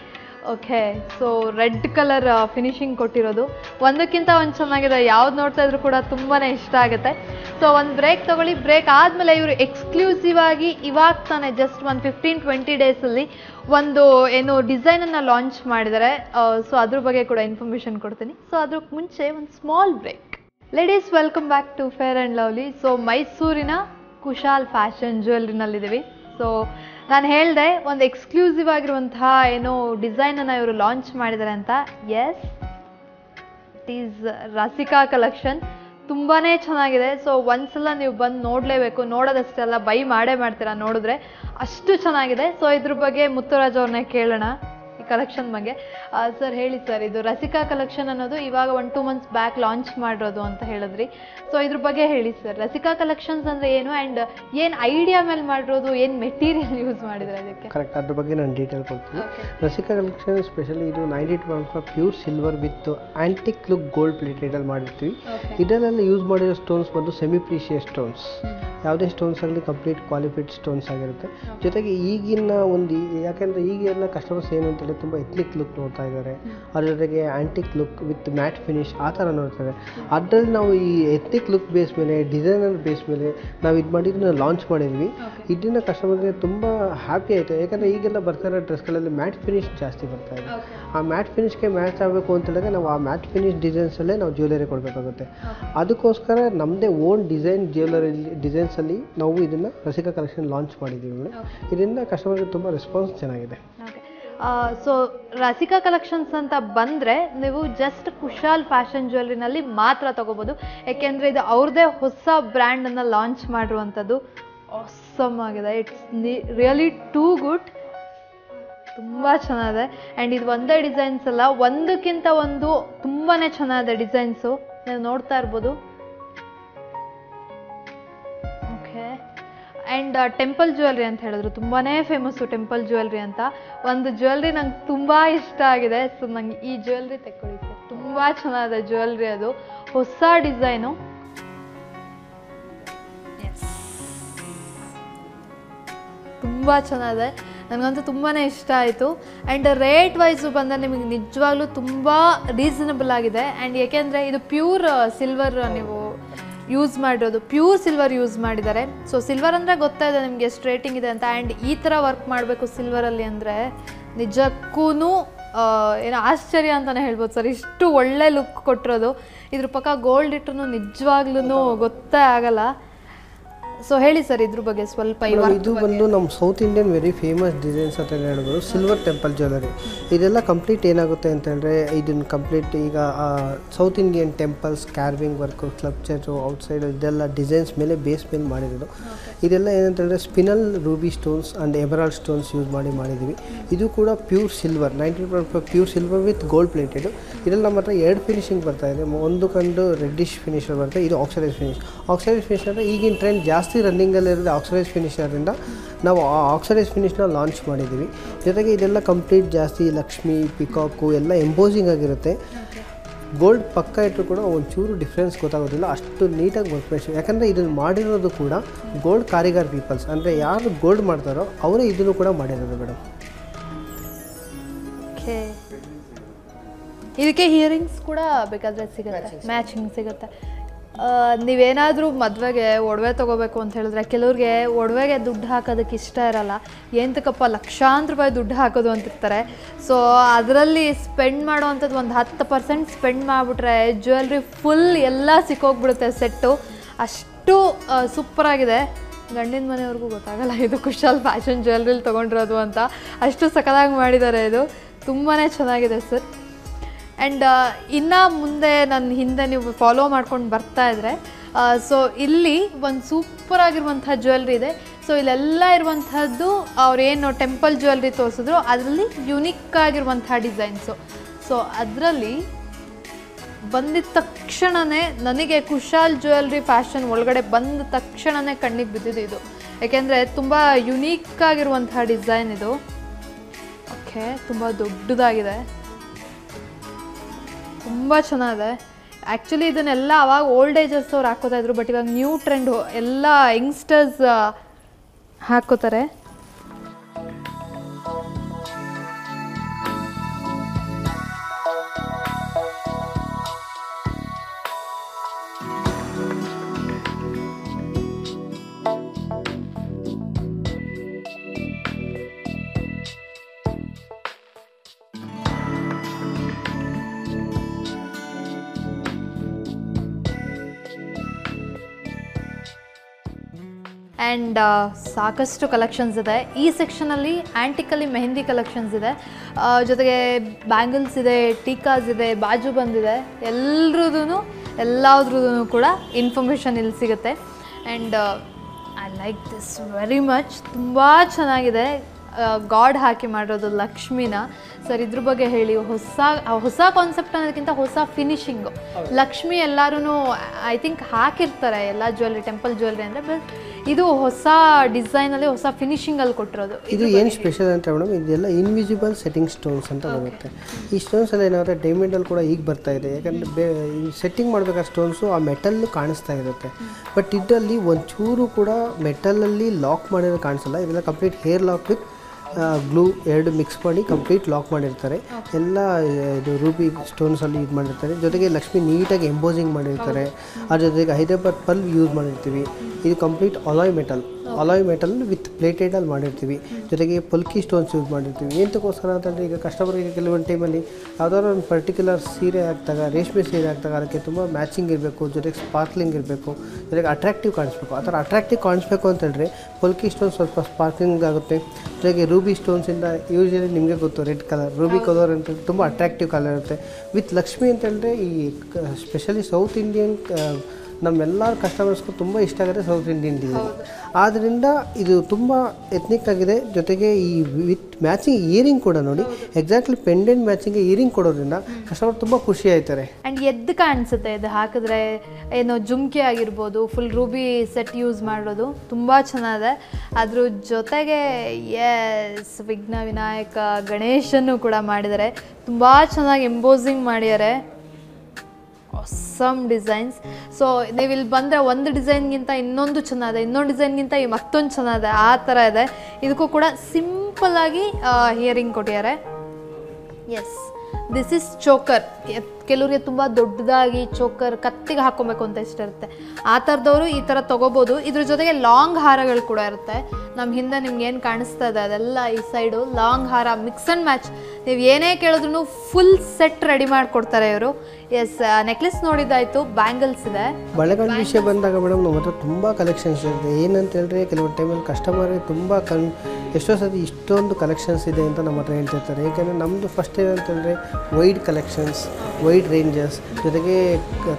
Okay so red colour finishing ಕೊಟ್ಟಿರೋದು. ಒಂದಕ್ಕಿಂತ ಒಂದು ಚೆನ್ನಾಗಿದೆ. ಯಾವ್ದು ನೋಡ್ತಾ ಇದ್ರು ಕೂಡ ತುಂಬಾ ಇಷ್ಟ ಆಗುತ್ತೆ. ಸೊ ಒಂದು ಬ್ರೇಕ್ ತಗೊಳ್ಳಿ. ಬ್ರೇಕ್ ಆದಮೇಲೆ ಇವರು ಎಕ್ಸ್ಕ್ಲೂಸಿವ್ ಆಗಿ ಇವಾಗ ತಾನೇ ಜಸ್ಟ್ ಒಂದು ಫಿಫ್ಟೀನ್ ಟ್ವೆಂಟಿ ಡೇಸಲ್ಲಿ ಒಂದು, ಏನು ಡಿಸೈನನ್ನು ಲಾಂಚ್ ಮಾಡಿದ್ದಾರೆ. ಸೊ ಅದ್ರ ಬಗ್ಗೆ ಕೂಡ ಇನ್ಫಾರ್ಮೇಷನ್ ಕೊಡ್ತೀನಿ. ಸೊ ಅದ್ರ ಮುಂಚೆ ಒಂದು small break ladies welcome back to fair and lovely so ಮೈಸೂರಿನ ಕುಶಾಲ್ ಫ್ಯಾಷನ್ ಜ್ಯುವೆಲ್ರಿನಲ್ಲಿದ್ದೀವಿ. ಸೊ ನಾನು ಹೇಳಿದೆ, ಒಂದು ಎಕ್ಸ್ಕ್ಲೂಸಿವ್ ಆಗಿರುವಂತಹ ಏನೋ ಡಿಸೈನನ್ನು ಇವರು ಲಾಂಚ್ ಮಾಡಿದ್ದಾರೆ ಅಂತ. Yes it is Rasika collection ತುಂಬಾ ಚೆನ್ನಾಗಿದೆ. ಸೊ ಒಂದ್ಸಲ ನೀವು ಬಂದು ನೋಡಲೇಬೇಕು, ನೋಡೋದಷ್ಟೆಲ್ಲ ಬೈ ಮಾಡೇ ಮಾಡ್ತೀರಾ ನೋಡಿದ್ರೆ ಅಷ್ಟು ಚೆನ್ನಾಗಿದೆ. ಸೊ ಇದ್ರ ಬಗ್ಗೆ ಮುತ್ತುರಾಜ್ ಅವ್ರನ್ನೇ ಕೇಳೋಣ. ಕಲೆಕ್ಷನ್ ಬಗ್ಗೆ. ಸರ್ ಹೇಳಿ ಸರ್ ಇದು ರಸಿಕಾ ಕಲೆಕ್ಷನ್ ಅನ್ನೋದು ಇವಾಗ one two months back launch ಮಾಡಿರೋದು ಅಂತ ಹೇಳಿದ್ರಿ. ಸೊ ಇದ್ರ ಬಗ್ಗೆ ಹೇಳಿ ಸರ್ ರಸಿಕಾ ಕಲೆಕ್ಷನ್ಸ್ ಅಂದ್ರೆ ಏನು ಅಂಡ್ ಏನು ಐಡಿಯಾ ಮೇಲೆ ಮಾಡಿರೋದು ಏನು ಮೆಟೀರಿಯಲ್ ಯೂಸ್ ಮಾಡಿದ್ರೆ ಅದಕ್ಕೆ? ಕರೆಕ್ಟ್ ಅದ್ರ ಬಗ್ಗೆ ನಾನು ಡೀಟೇಲ್ ಕೊಡ್ತೀನಿ. ರಸಿಕಾ ಕಲೆಕ್ಷನ್ ಸ್ಪೆಷಲಿ ಇದು ninety two pure silver with antique look gold ಪ್ಲೇಟೆಡಲ್ಲಿ ಮಾಡಿರ್ತೀವಿ. ಇದರಲ್ಲಿ ಯೂಸ್ ಮಾಡಿರೋ ಸ್ಟೋನ್ಸ್ ಬಂದು ಸೆಮಿ ಪ್ರೀಶಿಯಸ್ ಸ್ಟೋನ್ಸ್ ಯಾವುದೇ ಸ್ಟೋನ್ಸ್ ಆಗಲಿ ಕಂಪ್ಲೀಟ್ ಕ್ವಾಲಿಫೈಡ್ ಸ್ಟೋನ್ಸ್ ಆಗಿರುತ್ತೆ. ಜೊತೆಗೆ ಈಗಿನ ಒಂದು ಯಾಕೆಂದ್ರೆ ಈಗ ಎಲ್ಲ ಕಸ್ಟಮರ್ಸ್ ಏನು ಅಂತೇಳಿ ತುಂಬ ಎತ್ಲಿಕ್ ಲುಕ್ ನೋಡ್ತಾ ಇದ್ದಾರೆ. ಅದ್ರ ಜೊತೆಗೆ antique look with matte finish ಆ ಥರ ನೋಡ್ತಾರೆ ಅದರಲ್ಲಿ ನಾವು ಈ ಎತ್ನಿಕ್ ಲುಕ್ ಬೇಸ್ ಮೇಲೆ ಡಿಸೈನರ್ ಬೇಸ್ ಮೇಲೆ ನಾವು ಇದು ಮಾಡಿದ್ದನ್ನ ಲಾಂಚ್ ಮಾಡಿದ್ವಿ. ಇದನ್ನ ಕಸ್ಟಮರ್ಗೆ ತುಂಬ ಹ್ಯಾಪಿ ಆಯಿತು. ಯಾಕಂದರೆ ಈಗೆಲ್ಲ ಬರ್ತಾ ಇರೋ ಡ್ರೆಸ್ಗಳಲ್ಲಿ ಮ್ಯಾಟ್ ಫಿನಿಶ್ ಜಾಸ್ತಿ ಬರ್ತಾ ಇದೆ. ಆ ಮ್ಯಾಟ್ ಫಿನಿಶ್ಗೆ ಮ್ಯಾಚ್ ಆಗಬೇಕು ಅಂತ ಹೇಳಿದ್ರೆ ನಾವು ಆ ಮ್ಯಾಟ್ ಫಿನಿಶ್ ಡಿಸೈನ್ಸಲ್ಲೇ ನಾವು ಜ್ಯುವೆಲರಿ ಕೊಡಬೇಕಾಗುತ್ತೆ. ಅದಕ್ಕೋಸ್ಕರ ನಮ್ಮದೇ ಓನ್ ಡಿಸೈನ್ ಜ್ಯುವೆಲರಿ ಡಿಸೈನ್ಸಲ್ಲಿ ನಾವು ಇದನ್ನು ರಸಿಕ ಕಲೆಕ್ಷನ್ ಲಾಂಚ್ ಮಾಡಿದ್ದೀವಿ. ಮೇಡಮ್ ಇದರಿಂದ ಕಸ್ಟಮರ್ಗೆ ತುಂಬ ರೆಸ್ಪಾನ್ಸ್ ಚೆನ್ನಾಗಿದೆ. ಸೊ ರಸಿಕಾ ಕಲೆಕ್ಷನ್ಸ್ ಅಂತ ಬಂದರೆ ನೀವು ಜಸ್ಟ್ ಕುಶಾಲ್ ಫ್ಯಾಷನ್ ಜ್ಯುವೆಲ್ರಿನಲ್ಲಿ ಮಾತ್ರ ತಗೋಬೋದು. ಯಾಕೆಂದರೆ ಇದು ಅವ್ರದ್ದೇ ಹೊಸ ಬ್ರ್ಯಾಂಡನ್ನು ಲಾಂಚ್ ಮಾಡಿರುವಂಥದ್ದು. ಆಸಮ್ ಆಗಿದೆ. ಇಟ್ಸ್ ರಿಯಲಿ ಟೂ ಗುಡ್ ತುಂಬ ಚೆನ್ನಾಗಿದೆ. ಆ್ಯಂಡ್ ಇದು ಒಂದೇ ಡಿಸೈನ್ಸ್ ಅಲ್ಲ, ಒಂದಕ್ಕಿಂತ ಒಂದು ತುಂಬಾ ಚೆನ್ನಾಗಿದೆ ಡಿಸೈನ್ಸು ನೀವು ನೋಡ್ತಾ ಇರ್ಬೋದು. ಆ್ಯಂಡ್ ಟೆಂಪಲ್ ಜ್ಯುವೆಲ್ರಿ ಅಂತ ಹೇಳಿದ್ರು. ತುಂಬಾ ಫೇಮಸ್ಸು ಟೆಂಪಲ್ ಜ್ಯುವೆಲ್ರಿ ಅಂತ. ಒಂದು ಜ್ಯುವೆಲ್ರಿ ನಂಗೆ ತುಂಬ ಇಷ್ಟ ಆಗಿದೆ. ಸೊ ನಂಗೆ ಈ ಜ್ಯುವೆಲ್ರಿ ತೆಕ್ಕೊಳ್ಳಿ ಸರ್ ತುಂಬ ಚೆನ್ನಾಗಿದೆ ಜ್ಯುವೆಲ್ರಿ ಅದು. ಹೊಸ ಡಿಸೈನು. ತುಂಬ ಚೆನ್ನಾಗಿದೆ. ನನಗಂತೂ ತುಂಬಾ ಇಷ್ಟ ಆಯಿತು. ಆ್ಯಂಡ್ ರೇಟ್ ವೈಸು ಬಂದರೆ ನಿಮಗೆ ನಿಜವಾಗ್ಲೂ ತುಂಬ ರೀಸನಬಲ್ ಆಗಿದೆ. ಆ್ಯಂಡ್ ಏಕೆಂದರೆ ಇದು ಪ್ಯೂರ್ ಸಿಲ್ವರ್ ನೀವು ಯೂಸ್ ಮಾಡಿರೋದು ಪ್ಯೂರ್ ಸಿಲ್ವರ್ ಯೂಸ್ ಮಾಡಿದ್ದಾರೆ. ಸೊ ಸಿಲ್ವರ್ ಅಂದರೆ ಗೊತ್ತಾಯಿದೆ ನಿಮಗೆ ಎಷ್ಟು ರೇಟಿಂಗ್ ಇದೆ ಅಂತ? ಆ್ಯಂಡ್ ಈ ಥರ ವರ್ಕ್ ಮಾಡಬೇಕು ಸಿಲ್ವರಲ್ಲಿ ಅಂದರೆ ನಿಜಕ್ಕೂ ಏನೋ ಆಶ್ಚರ್ಯ ಅಂತಲೇ ಹೇಳ್ಬೋದು ಸರ್. ಇಷ್ಟು ಒಳ್ಳೆ ಲುಕ್ ಕೊಟ್ಟಿರೋದು. ಇದ್ರ ಪಕ್ಕ ಗೋಲ್ಡ್ ಇಟ್ಟರು ನಿಜವಾಗ್ಲೂ ಗೊತ್ತೇ ಆಗಲ್ಲ. ಸೊ ಹೇಳಿ ಸರ್ ಇದ್ರ ಬಗ್ಗೆ ಸ್ವಲ್ಪ ಈ work ಇದು ಬಂದು ನಮ್ಮ south Indian very famous designs ಅಂತ ಹೇಳ್ಬೋದು. ಸಿಲ್ವರ್ ಟೆಂಪಲ್ ಜ್ಯುವೆಲರಿ ಇದೆಲ್ಲ ಕಂಪ್ಲೀಟ್ ಏನಾಗುತ್ತೆ ಅಂತ ಹೇಳಿದ್ರೆ ಇದನ್ನ ಕಂಪ್ಲೀಟ್ ಈಗ south Indian temples carving work sculpture outside ಇದೆಲ್ಲ ಡಿಸೈನ್ಸ್ ಮೇಲೆ ಬೇಸ್ ಮೇಲೆ ಮಾಡಿರೋದು. ಇದೆಲ್ಲ ಏನಂತ ಹೇಳಿದ್ರೆ ಸ್ಪಿನಲ್ ರೂಬಿ ಸ್ಟೋನ್ಸ್ ಆ್ಯಂಡ್ ಎಬರಾಲ್ ಸ್ಟೋನ್ಸ್ ಯೂಸ್ ಮಾಡಿ ಮಾಡಿದ್ದೀವಿ. ಇದು ಕೂಡ pure silver, ninety pure silver with gold plated. ಇದರಲ್ಲಿ ನಮ್ಮ ಹತ್ರ ಎರಡು ಫಿನಿಶಿಂಗ್ ಬರ್ತಾ ಇದೆ. ಒಂದು ಕಂಡು ರೆಡ್ಡಿಶ್ ಫಿನಿಷರ್ ಬರುತ್ತೆ. ಇದು ಆಕ್ಸಿಡೈಸ್ ಫಿನಿಶ್. ಆಕ್ಸಿಡೈಸ್ ಫಿನಿಷ್ ಅಂದರೆ ಈಗಿನ ಟ್ರೆಂಡ್ ಜಾಸ್ತಿ ರನ್ನಿಂಗಲ್ಲಿರೋದು ಆಕ್ಸಿಡೈಸ್ ಫಿನಿಷರಿಂದ ನಾವು ಆ ಆಕ್ಸಿಡೈಸ್ ಫಿನಿಷ್ನ ಲಾಂಚ್ ಮಾಡಿದ್ದೀವಿ. ಜೊತೆಗೆ ಇದೆಲ್ಲ ಕಂಪ್ಲೀಟ್ ಜಾಸ್ತಿ ಲಕ್ಷ್ಮಿ ಪಿಕಾಕು ಎಲ್ಲ ಎಂಬೋಸಿಂಗ್ ಆಗಿರುತ್ತೆ. ಗೋಲ್ಡ್ ಪಕ್ಕ ಇಟ್ಟರು ಕೂಡ ಒಂಚೂರು ಡಿಫ್ರೆನ್ಸ್ ಗೊತ್ತಾಗೋದಿಲ್ಲ. ಅಷ್ಟು ನೀಟಾಗಿ ವರ್ಕ್ ಯಾಕಂದರೆ ಇದನ್ನು ಮಾಡಿರೋದು ಕೂಡ ಗೋಲ್ಡ್ ಕಾರಿಗಾರ್ ಪೀಪಲ್ಸ್ ಅಂದರೆ ಯಾರು ಗೋಲ್ಡ್ ಮಾಡ್ತಾರೋ ಅವರೇ ಇದನ್ನು ಕೂಡ ಮಾಡಿರೋದು ಮೇಡಮ್ ಓಕೆ ಇದಕ್ಕೆ ಹಿಯರಿಂಗ್ಸ್ ಕೂಡ ಬೇಕಾದರೆ ಸಿಗುತ್ತೆ. ಮ್ಯಾಚಿಂಗ್ ಸಿಗುತ್ತೆ. ನೀವೇನಾದರೂ ಮದುವೆಗೆ ಒಡವೆ ತೊಗೋಬೇಕು ಅಂತ ಹೇಳಿದ್ರೆ ಕೆಲವ್ರಿಗೆ ಒಡವೆಗೆ ದುಡ್ಡು ಹಾಕೋದಕ್ಕೆ ಇಷ್ಟ ಇರಲ್ಲ. ಎಂತಕ್ಕಪ್ಪ, ಲಕ್ಷಾಂತರ ರೂಪಾಯಿ ದುಡ್ಡು ಹಾಕೋದು ಅಂತಿರ್ತಾರೆ. ಸೊ ಅದರಲ್ಲಿ ಸ್ಪೆಂಡ್ ಮಾಡುವಂಥದ್ದು ಒಂದು ಹತ್ತು ಪರ್ಸೆಂಟ್ ಸ್ಪೆಂಡ್ ಮಾಡಿಬಿಟ್ರೆ ಜ್ಯುವೆಲ್ರಿ ಫುಲ್ ಎಲ್ಲ ಸಿಕ್ಕೋಗ್ಬಿಡುತ್ತೆ ಸೆಟ್ಟು ಅಷ್ಟು ಸೂಪರಾಗಿದೆ ಗಂಡಿನ ಮನೆಯವ್ರಿಗೂ ಗೊತ್ತಾಗಲ್ಲ ಇದು ಕುಶಾಲ್ ಫ್ಯಾಷನ್ ಜ್ಯುವೆಲ್ರಿಲಿ ತೊಗೊಂಡಿರೋದು ಅಂತ. ಅಷ್ಟು ಸಕಲಾಗಿ ಮಾಡಿದ್ದಾರೆ ಇದು. ತುಂಬಾ ಚೆನ್ನಾಗಿದೆ ಸರ್ ಆ್ಯಂಡ್ ಇನ್ನು ಮುಂದೆ ನನ್ನ ಹಿಂದೆ ನೀವು ಫಾಲೋ ಮಾಡ್ಕೊಂಡು ಬರ್ತಾ ಇದ್ರೆ ಸೊ ಇಲ್ಲಿ ಒಂದು ಸೂಪರ್ ಆಗಿರುವಂಥ ಜ್ಯುವೆಲ್ರಿ ಇದೆ. ಸೊ ಇಲ್ಲೆಲ್ಲ ಇರುವಂಥದ್ದು ಅವ್ರೇನು ಟೆಂಪಲ್ ಜ್ಯುವೆಲ್ರಿ ತೋರಿಸಿದ್ರು, ಅದರಲ್ಲಿ ಯುನಿಕ್ ಆಗಿರುವಂಥ ಡಿಸೈನ್ಸು ಸೊ ಅದರಲ್ಲಿ ಬಂದಿದ ತಕ್ಷಣವೇ ನನಗೆ ಕುಶಾಲ್ ಜ್ಯುವೆಲ್ರಿ ಫ್ಯಾಷನ್ ಒಳಗಡೆ ಬಂದ ತಕ್ಷಣವೇ ಕಣ್ಣಿಗೆ ಬಿದ್ದಿದ್ದು ಇದು. ಯಾಕೆಂದರೆ ತುಂಬ ಯುನೀಕ್ ಆಗಿರುವಂತಹ ಡಿಸೈನ್ ಇದು. ಓಕೆ ತುಂಬ ದೊಡ್ಡದಾಗಿದೆ. ತುಂಬ ಚೆನ್ನಾಗಿದೆ. ಆ್ಯಕ್ಚುಲಿ ಇದನ್ನೆಲ್ಲ ಅವಾಗ ಓಲ್ಡ್ ಏಜಸ್ ಅವ್ರು ಹಾಕೋತಾ ಇದ್ರು ಬಟ್ ಇವಾಗ ನ್ಯೂ ಟ್ರೆಂಡ್ ಎಲ್ಲ ಯಂಗ್ಸ್ಟರ್ಸ್ ಹಾಕೋತಾರೆ. ಆ್ಯಂಡ್ ಸಾಕಷ್ಟು ಕಲೆಕ್ಷನ್ಸ್ ಇದೆ. ಈ ಸೆಕ್ಷನಲ್ಲಿ ಆ್ಯಂಟಿಕಲ್ಲಿ ಮೆಹಂದಿ ಕಲೆಕ್ಷನ್ಸ್ ಇದೆ. ಜೊತೆಗೆ ಬ್ಯಾಂಗಲ್ಸ್ ಇದೆ ಟೀಕಾಸ್ ಇದೆ ಬಾಜು ಬಂದಿದೆ. ಎಲ್ಲರದೂ ಎಲ್ಲದ್ರದ್ದು ಕೂಡ ಇನ್ಫಾರ್ಮೇಷನ್ ಇಲ್ಲಿ ಸಿಗುತ್ತೆ. And I like this very much ತುಂಬ ಚೆನ್ನಾಗಿದೆ. ಗಾಡ್ ಹಾಕಿ ಮಾಡಿರೋದು ಲಕ್ಷ್ಮಿನ. ಸರ್ ಇದ್ರ ಬಗ್ಗೆ ಹೇಳಿ. ಹೊಸ ಹೊಸ ಕಾನ್ಸೆಪ್ಟ್ ಅನ್ನೋದಕ್ಕಿಂತ ಹೊಸ ಫಿನಿಶಿಂಗು ಲಕ್ಷ್ಮಿ ಎಲ್ಲರೂ ಐ ಥಿಂಕ್ ಹಾಕಿರ್ತಾರೆ. ಎಲ್ಲ ಜ್ಯುವೆಲ್ರಿ ಟೆಂಪಲ್ ಜ್ಯುವೆಲ್ರಿ ಅಂದರೆ ಬಟ್ ಇದು ಹೊಸ ಡಿಸೈನಲ್ಲಿ ಹೊಸ ಫಿನಿಶಿಂಗಲ್ಲಿ ಕೊಟ್ಟಿರೋದು. ಇದು ಏನು ಸ್ಪೆಷಲ್ ಅಂತ ಮೇಡಮ್ ಇದೆಲ್ಲ ಇನ್ವಿಸಿಬಲ್ ಸೆಟ್ಟಿಂಗ್ ಸ್ಟೋನ್ಸ್ ಅಂತ ಬರುತ್ತೆ. ಈ ಸ್ಟೋನ್ಸ್ ಎಲ್ಲ ಡೈಮಂಡ್ ಅಲ್ಲಿ ಕೂಡ ಈಗ ಬರ್ತಾ ಇದೆ. ಯಾಕಂದರೆ ಬೇ ಸೆಟ್ಟಿಂಗ್ ಮಾಡಬೇಕಾದ ಸ್ಟೋನ್ಸು ಆ ಮೆಟಲ್ ಕಾಣಿಸ್ತಾ ಇರುತ್ತೆ. ಬಟ್ ಇದರಲ್ಲಿ ಒಂಚೂರು ಕೂಡ ಮೆಟಲಲ್ಲಿ ಲಾಕ್ ಮಾಡಿರೋ ಕಾಣಿಸಲ್ಲ. ಇದೆಲ್ಲ complete hair lock with glue ಎರಡು ಮಿಕ್ಸ್ ಮಾಡಿ ಕಂಪ್ಲೀಟ್ ಲಾಕ್ ಮಾಡಿರ್ತಾರೆ. ಎಲ್ಲ ಇದು ರೂಬಿ ಸ್ಟೋನ್ಸಲ್ಲಿ ಇದು ಮಾಡಿರ್ತಾರೆ. ಜೊತೆಗೆ ಲಕ್ಷ್ಮಿ ನೀಟಾಗಿ ಎಂಬೋಸಿಂಗ್ ಮಾಡಿರ್ತಾರೆ. ಅದ್ರ ಜೊತೆಗೆ ಹೈದರಾಬಾದ್ ಪಲ್ ಯೂಸ್ ಮಾಡಿರ್ತೀವಿ. ಇದು complete alloy metal alloy metal with ಪ್ಲೇಟೆಡಲ್ಲಿ ಮಾಡಿರ್ತೀವಿ. ಜೊತೆಗೆ ಪಲ್ಕಿ ಸ್ಟೋನ್ಸ್ ಯೂಸ್ ಮಾಡಿರ್ತೀವಿ. ಎಂತಕ್ಕೋಸ್ಕರ ಅಂತಂದರೆ ಈಗ ಕಸ್ಟಮರ್ಗೆ ಕೆಲವೊಂದು ಟೈಮಲ್ಲಿ ಯಾವ್ದಾದ್ರು ಒಂದು ಪರ್ಟಿಕ್ಯುಲರ್ ಸೀರೆ ಹಾಕಿದಾಗ ರೇಷ್ಮೆ ಸೀರೆ ಹಾಕಿದಾಗ ಅದಕ್ಕೆ ತುಂಬ ಮ್ಯಾಚಿಂಗ್ ಇರಬೇಕು ಜೊತೆಗೆ ಸ್ಪಾರ್ಕ್ಲಿಂಗ್ ಇರಬೇಕು ಜೊತೆಗೆ ಅಟ್ರಾಕ್ಟಿವ್ ಕಾಣಿಸ್ಬೇಕು. ಆ ಥರ ಅಟ್ರಾಕ್ಟಿವ್ ಕಾಣಿಸ್ಬೇಕು ಅಂತೇಳಿದ್ರೆ ಪಲ್ಕಿ ಸ್ಟೋನ್ ಸ್ವಲ್ಪ ಸ್ಪಾರ್ಕ್ಲಿಂಗ್ ಆಗುತ್ತೆ. ಜೊತೆಗೆ ರೂಬಿ ಸ್ಟೋನ್ಸಿಂದ ಯೂಶಲಿ ನಿಮಗೆ ಗೊತ್ತು ರೆಡ್ ಕಲರ್ ರೂಬಿ ಕಲರ್ ಅಂತ ತುಂಬ ಅಟ್ರಾಕ್ಟಿವ್ ಕಲರ್ ಇರುತ್ತೆ. ವಿತ್ ಲಕ್ಷ್ಮಿ ಅಂತೇಳಿದ್ರೆ ಈ ಸ್ಪೆಷಲಿ ಸೌತ್ ಇಂಡಿಯನ್ ನಮ್ಮೆಲ್ಲ ಕಸ್ಟಮರ್ಸ್ಗೂ ತುಂಬ ಇಷ್ಟ ಆಗುತ್ತೆ ಸೌತ್ ಇಂಡಿಯನ್ ಡಿಸೈನ್ ಆದ್ದರಿಂದ ಇದು ತುಂಬ ಎತ್ನಿಕ್ ಆಗಿದೆ. ಜೊತೆಗೆ ಈ ವಿತ್ ಮ್ಯಾಚಿಂಗ್ ಇಯರಿಂಗ್ ಕೂಡ ನೋಡಿ ಎಕ್ಸಾಕ್ಟ್ಲಿ ಪೆಂಡೆಂಟ್ ಮ್ಯಾಚಿಂಗ್ ಇಯರಿಂಗ್ ಕೊಡೋದ್ರಿಂದ ಕಸ್ಟಮರ್ ತುಂಬ ಖುಷಿ ಆಯ್ತಾರೆ. ಆ್ಯಂಡ್ ಎದ್ದು ಕಾಣಿಸುತ್ತೆ ಇದು ಹಾಕಿದ್ರೆ ಏನೋ ಜುಮ್ಕೆ ಆಗಿರ್ಬೋದು ಫುಲ್ ರೂಬಿ ಸೆಟ್ ಯೂಸ್ ಮಾಡೋದು ತುಂಬ ಚೆನ್ನಾಗಿದೆ. ಅದ್ರ ಜೊತೆಗೆ ಎಸ್ ವಿಘ್ನ ವಿನಾಯಕ ಗಣೇಶನ್ನು ಕೂಡ ಮಾಡಿದ್ದಾರೆ. ತುಂಬ ಚೆನ್ನಾಗಿ ಎಂಬೋಸಿಂಗ್ ಮಾಡಿದ್ದಾರೆ. ಸಮ್ ಡಿಸೈನ್ಸ್ ಸೊ ನೀವು ಇಲ್ಲಿ ಬಂದರೆ ಒಂದು ಡಿಸೈನ್ಗಿಂತ ಇನ್ನೊಂದು ಚೆನ್ನಾಗಿದೆ, ಇನ್ನೊಂದು ಡಿಸೈನ್ಗಿಂತ ಈ ಮತ್ತೊಂದು ಚೆನ್ನಾಗಿದೆ, ಆ ಥರ ಇದೆ. ಇದಕ್ಕೂ ಕೂಡ ಸಿಂಪಲ್ಲಾಗಿ ಹಿಯರಿಂಗ್ ಕೊಟ್ಟಿದ್ದಾರೆ. ಎಸ್ ದಿಸ್ ಇಸ್ ಚೋಕರ್ ಕೆಲವರಿಗೆ ತುಂಬ ದೊಡ್ಡದಾಗಿ ಚೋಕರ್ ಕತ್ತಿಗೆ ಹಾಕ್ಕೊಬೇಕು ಅಂತ ಇಷ್ಟ ಇರುತ್ತೆ. ಆ ಥರದವರು ಈ ಥರ ತೊಗೋಬೋದು. ಇದ್ರ ಜೊತೆಗೆ ಲಾಂಗ್ ಹಾರಗಳು ಕೂಡ ಇರುತ್ತೆ. ನಮ್ಮ ಹಿಂದೆ ನಿಮ್ಗೆ ಏನು ಕಾಣಿಸ್ತಾ ಇದೆ? ಅದೆಲ್ಲ ಈ ಸೈಡು ಲಾಂಗ್ ಹಾರ ಮಿಕ್ಸ್ ಆ್ಯಂಡ್ ಮ್ಯಾಚ್ ನೀವು ಏನೇ ಕೇಳಿದ್ರು ಫುಲ್ ಸೆಟ್ ರೆಡಿ ಮಾಡಿಕೊಡ್ತಾರೆ ಇವರು. S necklace ನೋಡಿದ್ದಾಯಿತು. ಬ್ಯಾಂಗಲ್ಸ್ ಇದೆ. ಬಳೆಗಳ ವಿಷಯ ಬಂದಾಗ ಮೇಡಮ್ ನಮ್ಮ ಹತ್ರ ತುಂಬ ಕಲೆಕ್ಷನ್ಸ್ ಇರುತ್ತೆ ಏನಂತ ಹೇಳಿದ್ರೆ ಕೆಲವೊಂದು ಟೈಮಲ್ಲಿ ಕಸ್ಟಮರ್ಗೆ ತುಂಬ ಕನ್ ಎಷ್ಟೋ ಸತಿ ಇಷ್ಟೊಂದು ಕಲೆಕ್ಷನ್ಸ್ ಇದೆ ಅಂತ ನಮ್ಮ ಹತ್ರ ಹೇಳ್ತಿರ್ತಾರೆ. ಏಕೆಂದರೆ ನಮ್ಮದು ಫಸ್ಟ್ ಏನಂತ ಹೇಳಿದ್ರೆ ವೈಡ್ ಕಲೆಕ್ಷನ್ಸ್ ವೈಡ್ ರೇಂಜಸ್ ಜೊತೆಗೆ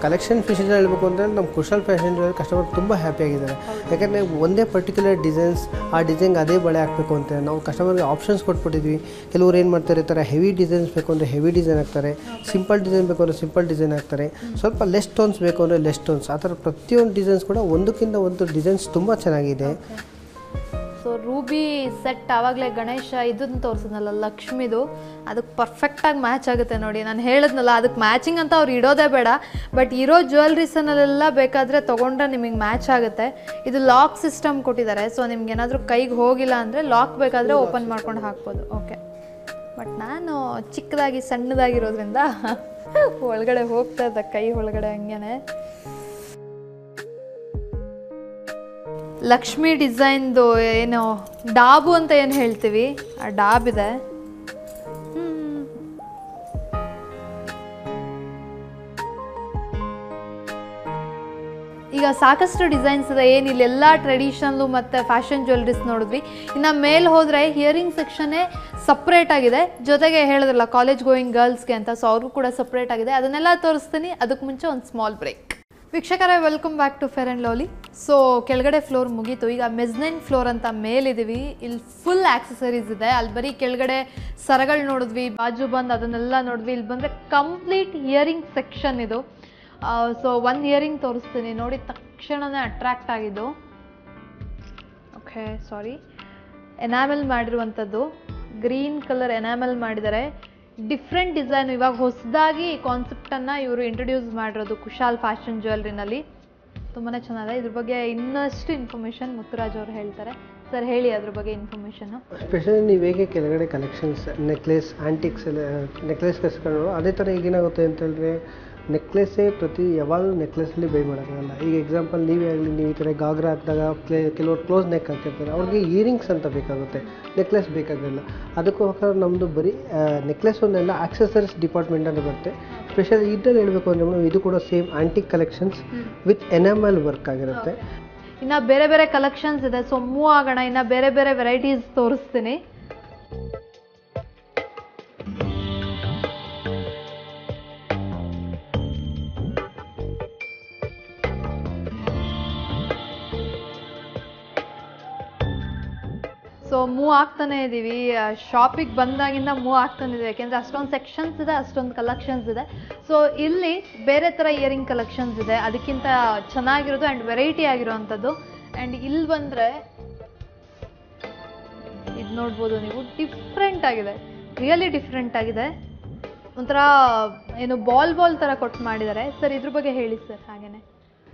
ಕಲೆಕ್ಷನ್ ಫಿಶನ್ ಹೇಳಬೇಕು ಅಂದರೆ ನಮ್ಮ ಕುಶಲ್ ಫ್ಯಾಷನ್ ಕಸ್ಟಮರ್ ತುಂಬ ಹ್ಯಾಪಿಯಾಗಿದ್ದಾರೆ ಯಾಕಂದರೆ ಒಂದೇ ಪರ್ಟಿಕ್ಯುಲರ್ ಡಿಸೈನ್ಸ್ ಆ ಡಿಸೈನ್ಗೆ ಅದೇ ಬಳೆ ಹಾಕಬೇಕು ಅಂತ ನಾವು ಕಸ್ಟಮರ್ಗೆ ಆಪ್ಷನ್ಸ್ ಕೊಟ್ಬಿಟ್ಟಿದ್ವಿ. ಕೆಲವರು ಏನು ಮಾಡ್ತಾರೆ ಈ ಥರ ಹೆವಿ ಡಿಸೈನ್ಸ್ ಬೇಕು ಅಂದರೆ ಹೆವಿ ಡಿಸೈನ್ ಹಾಕ್ತಾರೆ. ಸಿಂಪಲ್ ಡಿಸೈನ್ ಬೇಕು ಅಂದರೆ ಸಿಂಪಲ್ ಡಿಸೈನ್ ಹಾಕ್ತಾರೆ. ಸ್ವಲ್ಪ ಲೆಸ್ ಟೋನ್ಸ್ ಬೇಕು ಅಂದರೆ ಲೆಸ್ ಟೋನ್ಸ್ ಆ ಥರ ಪ್ರತಿಯೊಂದು ಡಿಸೈನ್ಸ್ ಕೂಡ ಒಂದಕ್ಕಿಂತ ಒಂದು ಡಿಸೈನ್ಸ್ ತುಂಬ ಚೆನ್ನಾಗಿದೆ. ಸೊ ರೂಬಿ ಸೆಟ್ ಆವಾಗಲೇ ಗಣೇಶ ಇದನ್ನು ತೋರಿಸಿದ್ನಲ್ಲ ಲಕ್ಷ್ಮಿದು. ಅದಕ್ಕೆ ಪರ್ಫೆಕ್ಟಾಗಿ ಮ್ಯಾಚ್ ಆಗುತ್ತೆ ನೋಡಿ. ನಾನು ಹೇಳಿದ್ನಲ್ಲ ಅದಕ್ಕೆ ಮ್ಯಾಚಿಂಗ್ ಅಂತ ಅವ್ರು ಇಡೋದೇ ಬೇಡ. ಬಟ್ ಇರೋ ಜ್ಯುವೆಲ್ರೀಸನ್ನೆಲ್ಲ ಬೇಕಾದರೆ ತೊಗೊಂಡ್ರೆ ನಿಮಗೆ ಮ್ಯಾಚ್ ಆಗುತ್ತೆ. ಇದು ಲಾಕ್ ಸಿಸ್ಟಮ್ ಕೊಟ್ಟಿದ್ದಾರೆ. ಸೊ ನಿಮ್ಗೆ ಏನಾದರೂ ಕೈಗೆ ಹೋಗಿಲ್ಲ ಅಂದರೆ ಲಾಕ್ ಬೇಕಾದರೆ ಓಪನ್ ಮಾಡ್ಕೊಂಡು ಹಾಕ್ಬೋದು. ಓಕೆ ಬಟ್ ನಾನು ಚಿಕ್ಕದಾಗಿ ಸಣ್ಣದಾಗಿರೋದ್ರಿಂದ ಒಳಗಡೆ ಹೋಗ್ತಾ ಇದ್ದ ಕೈ ಒಳಗಡೆ ಹಂಗೇನೆ. ಲಕ್ಷ್ಮಿ ಡಿಸೈನ್ದು ಏನು ಡಾಬು ಅಂತ ಏನು ಹೇಳ್ತೀವಿ? ಆ ಡಾಬ್ ಇದೆ ಈಗ ಸಾಕಷ್ಟು ಡಿಸೈನ್ಸ್ ಇದೆ. ಏನು ಇಲ್ಲೆಲ್ಲ ಟ್ರೆಡಿಷನಲ್ಲು ಮತ್ತು ಫ್ಯಾಷನ್ ಜ್ಯುವೆಲ್ರೀಸ್ ನೋಡಿದ್ವಿ. ಇನ್ನು ಮೇಲೆ ಹೋದರೆ ಹಿಯರಿಂಗ್ ಸೆಕ್ಷನ್ನೇ ಸಪ್ರೇಟ್ ಆಗಿದೆ. ಜೊತೆಗೆ ಹೇಳಿದ್ರಲ್ಲ ಕಾಲೇಜ್ ಗೋಯಿಂಗ್ ಗರ್ಲ್ಸ್ಗೆ ಅಂತ. ಸೊ ಅವ್ರಿಗೂ ಕೂಡ ಸಪ್ರೇಟ್ ಆಗಿದೆ. ಅದನ್ನೆಲ್ಲ ತೋರಿಸ್ತೀನಿ. ಅದಕ್ಕೆ ಮುಂಚೆ ಒಂದು ಸ್ಮಾಲ್ ಬ್ರೇಕ್ ವೀಕ್ಷಕರೇ welcome back to fair and lovely so ಕೆಳಗಡೆ ಫ್ಲೋರ್ ಮುಗೀತು. ಈಗ ಮೆಸ್ನೈನ್ ಫ್ಲೋರ್ ಅಂತ ಮೇಲಿದ್ದೀವಿ ಇಲ್ಲಿ ಫುಲ್ ಆಕ್ಸೆಸರೀಸ್ ಇದೆ. ಅಲ್ಲಿ ಬರೀ ಕೆಳಗಡೆ ಸರಗಳು ನೋಡಿದ್ವಿ, ಬಾಜು ಬಂದು ಅದನ್ನೆಲ್ಲ ನೋಡಿದ್ವಿ. ಇಲ್ಲಿ ಬಂದರೆ ಕಂಪ್ಲೀಟ್ ಇಯರಿಂಗ್ ಸೆಕ್ಷನ್ ಇದು. ಸೊ ಒಂದು ಇಯರಿಂಗ್ ತೋರಿಸ್ತೀನಿ. ನೋಡಿ, ತಕ್ಷಣನೇ ಅಟ್ರ್ಯಾಕ್ಟ್ ಆಗಿದ್ದು. ಓಕೆ ಸಾರಿ ಎನಾಮೆಲ್ ಮಾಡಿರುವಂಥದ್ದು. ಗ್ರೀನ್ ಕಲರ್ ಎನಾಮೆಲ್ ಮಾಡಿದ್ದಾರೆ. ಡಿಫ್ರೆಂಟ್ ಡಿಸೈನ್ ಇವಾಗ ಹೊಸದಾಗಿ ಕಾನ್ಸೆಪ್ಟನ್ನು ಇವರು ಇಂಟ್ರೊಡ್ಯೂಸ್ ಮಾಡಿರೋದು ಕುಶಾಲ್ ಫ್ಯಾಷನ್ ಜ್ಯುವೆಲ್ರಿನಲ್ಲಿ ತುಂಬಾ ಚೆನ್ನಾಗಿದೆ. ಇದ್ರ ಬಗ್ಗೆ ಇನ್ನಷ್ಟು ಇನ್ಫಾರ್ಮೇಷನ್ ಮುತ್ತುರಾಜ್ ಅವರು ಹೇಳ್ತಾರೆ. ಸರ್ ಹೇಳಿ ಅದ್ರ ಬಗ್ಗೆ ಇನ್ಫಾರ್ಮೇಷನ್ನು ಸ್ಪೆಷಲಿ ನೀವು ಹೇಗೆ ಕೆಳಗಡೆ ಕಲೆಕ್ಷನ್ಸ್ ನೆಕ್ಲೆಸ್ ಆ್ಯಂಟಿಕ್ಸ್ ಎಲ್ಲ ನೆಕ್ಲೆಸ್ ಕಸ್ಕೊಂಡು ಅದೇ ಥರ ಈಗೇನಾಗುತ್ತೆ ಅಂತ ಹೇಳಿದ್ರೆ ನೆಕ್ಲೆಸ್ಸೇ ಪ್ರತಿ ಯಾವಾಗಲೂ ನೆಕ್ಲೆಸಲ್ಲಿ ಬೈ ಮಾಡೋಕ್ಕಾಗಲ್ಲ. ಈಗ ಎಕ್ಸಾಂಪಲ್ ನೀವೇ ಆಗಲಿ ನೀವು ಈ ಥರ ಗಾಗ್ರಾ ಹಾಕಿದಾಗ ಕ್ಲೇ, ಕೆಲವರು ಕ್ಲೋಸ್ ನೆಕ್ ಹಾಕಿರ್ತಾರೆ. ಅವ್ರಿಗೆ ಇಯರಿಂಗ್ಸ್ ಅಂತ ಬೇಕಾಗುತ್ತೆ. ನೆಕ್ಲೆಸ್ ಬೇಕಾಗಲ್ಲ. ಅದಕ್ಕೋಸ್ಕರ ನಮ್ಮದು ಬರೀ ನೆಕ್ಲೆಸ್ ಒಂದೆಲ್ಲ ಆಕ್ಸೆಸರೀಸ್ ಡಿಪಾರ್ಟ್ಮೆಂಟ್ ಅಂತ ಬರುತ್ತೆ. ಸ್ಪೆಷಲ್ ಇದ್ರಲ್ಲಿ ಹೇಳಬೇಕು ಅಂದರೆ ಇದು ಕೂಡ same antique collections with enamel work ಆಗಿರುತ್ತೆ. ಇನ್ನು ಬೇರೆ ಬೇರೆ ಕಲೆಕ್ಷನ್ಸ್ ಇದೆ. ಸೊ ಮೂವ್ ಆಗೋಣ. ಇನ್ನು ಬೇರೆ ಬೇರೆ ವೆರೈಟೀಸ್ ತೋರಿಸ್ತೀನಿ. ಸೊ ಮೂವ್ ಆಗ್ತಾನೆ ಇದ್ದೀವಿ ಶಾಪಿಗೆ ಬಂದಾಗಿಂದ ಮೂವ್ ಆಗ್ತಾನೆ ಇದ್ದೀವಿ ಯಾಕೆಂದರೆ ಅಷ್ಟೊಂದು ಸೆಕ್ಷನ್ಸ್ ಇದೆ, ಅಷ್ಟೊಂದು ಕಲೆಕ್ಷನ್ಸ್ ಇದೆ. ಸೊ ಇಲ್ಲಿ ಬೇರೆ ಥರ ಇಯರಿಂಗ್ ಕಲೆಕ್ಷನ್ಸ್ ಇದೆ. ಅದಕ್ಕಿಂತ ಚೆನ್ನಾಗಿರೋದು ಆ್ಯಂಡ್ ವೆರೈಟಿ ಆಗಿರೋವಂಥದ್ದು. ಆ್ಯಂಡ್ ಇಲ್ಲಿ ಬಂದರೆ, ಇದು ನೋಡ್ಬೋದು ನೀವು. ಡಿಫ್ರೆಂಟ್ ಆಗಿದೆ. ರಿಯಲಿ ಡಿಫ್ರೆಂಟ್ ಆಗಿದೆ. ಒಂಥರ, ಏನು ಬಾಲ್ ಬಾಲ್ ಥರ ಕೊಟ್ಟು ಮಾಡಿದ್ದಾರೆ. ಸರ್ ಇದ್ರ ಬಗ್ಗೆ ಹೇಳಿ ಸರ್ ಹಾಗೇನೆ.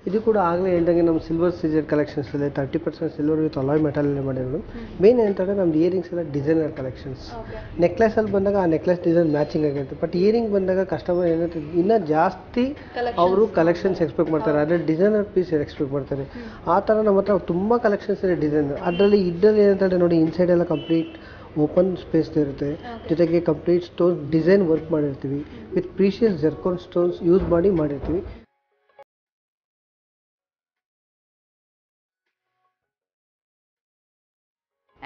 ಇದು ಕೂಡ ಆಗಲೇ ಹೇಳ್ದಂಗೆ ನಮ್ಮ ಸಿಲ್ವರ್ ಸೀಸರ್ ಕಲೆಕ್ಷನ್ಸ್ ಇದೆ thirty percent silver with alloy ಮೆಟಲಲ್ಲೇ ಮಾಡಿರೋದು. ಮೇನ್ ಏನಂತಂದರೆ ನಮ್ದು ಇಯರಿಂಗ್ಸ್ ಎಲ್ಲ ಡಿಸೈನರ್ ಕಲೆಕ್ಷನ್ಸ್ ನೆಕ್ಲೆಸಲ್ಲಿ ಬಂದಾಗ ಆ ನೆಕ್ಲೆಸ್ ಡಿಸೈನ್ ಮ್ಯಾಚಿಂಗ್ ಆಗಿರುತ್ತೆ. ಬಟ್ ಇಯರಿಂಗ್ ಬಂದಾಗ ಕಸ್ಟಮರ್ ಏನಂತ ಇನ್ನೂ ಜಾಸ್ತಿ ಅವರು ಕಲೆಕ್ಷನ್ಸ್ ಎಕ್ಸ್ಪೆಕ್ಟ್ ಮಾಡ್ತಾರೆ. ಅಂದರೆ ಡಿಸೈನರ್ ಪೀಸ್ ಎಕ್ಸ್ಪೆಕ್ಟ್ ಮಾಡ್ತಾರೆ? ಆ ಥರ ನಮ್ಮ ಹತ್ರ ತುಂಬ ಕಲೆಕ್ಷನ್ಸ್ ಇದೆ ಡಿಸೈನ್ ಅದರಲ್ಲಿ ಇದ್ರಲ್ಲಿ ಏನಂತಂದರೆ ನೋಡಿ ಇನ್ಸೈಡ್ ಎಲ್ಲ ಕಂಪ್ಲೀಟ್ ಓಪನ್ ಸ್ಪೇಸ್ ಇರುತ್ತೆ. ಜೊತೆಗೆ ಕಂಪ್ಲೀಟ್ ಸ್ಟೋನ್ ಡಿಸೈನ್ ವರ್ಕ್ ಮಾಡಿರ್ತೀವಿ. With precious zircon stones use ಮಾಡಿ ಮಾಡಿರ್ತೀವಿ.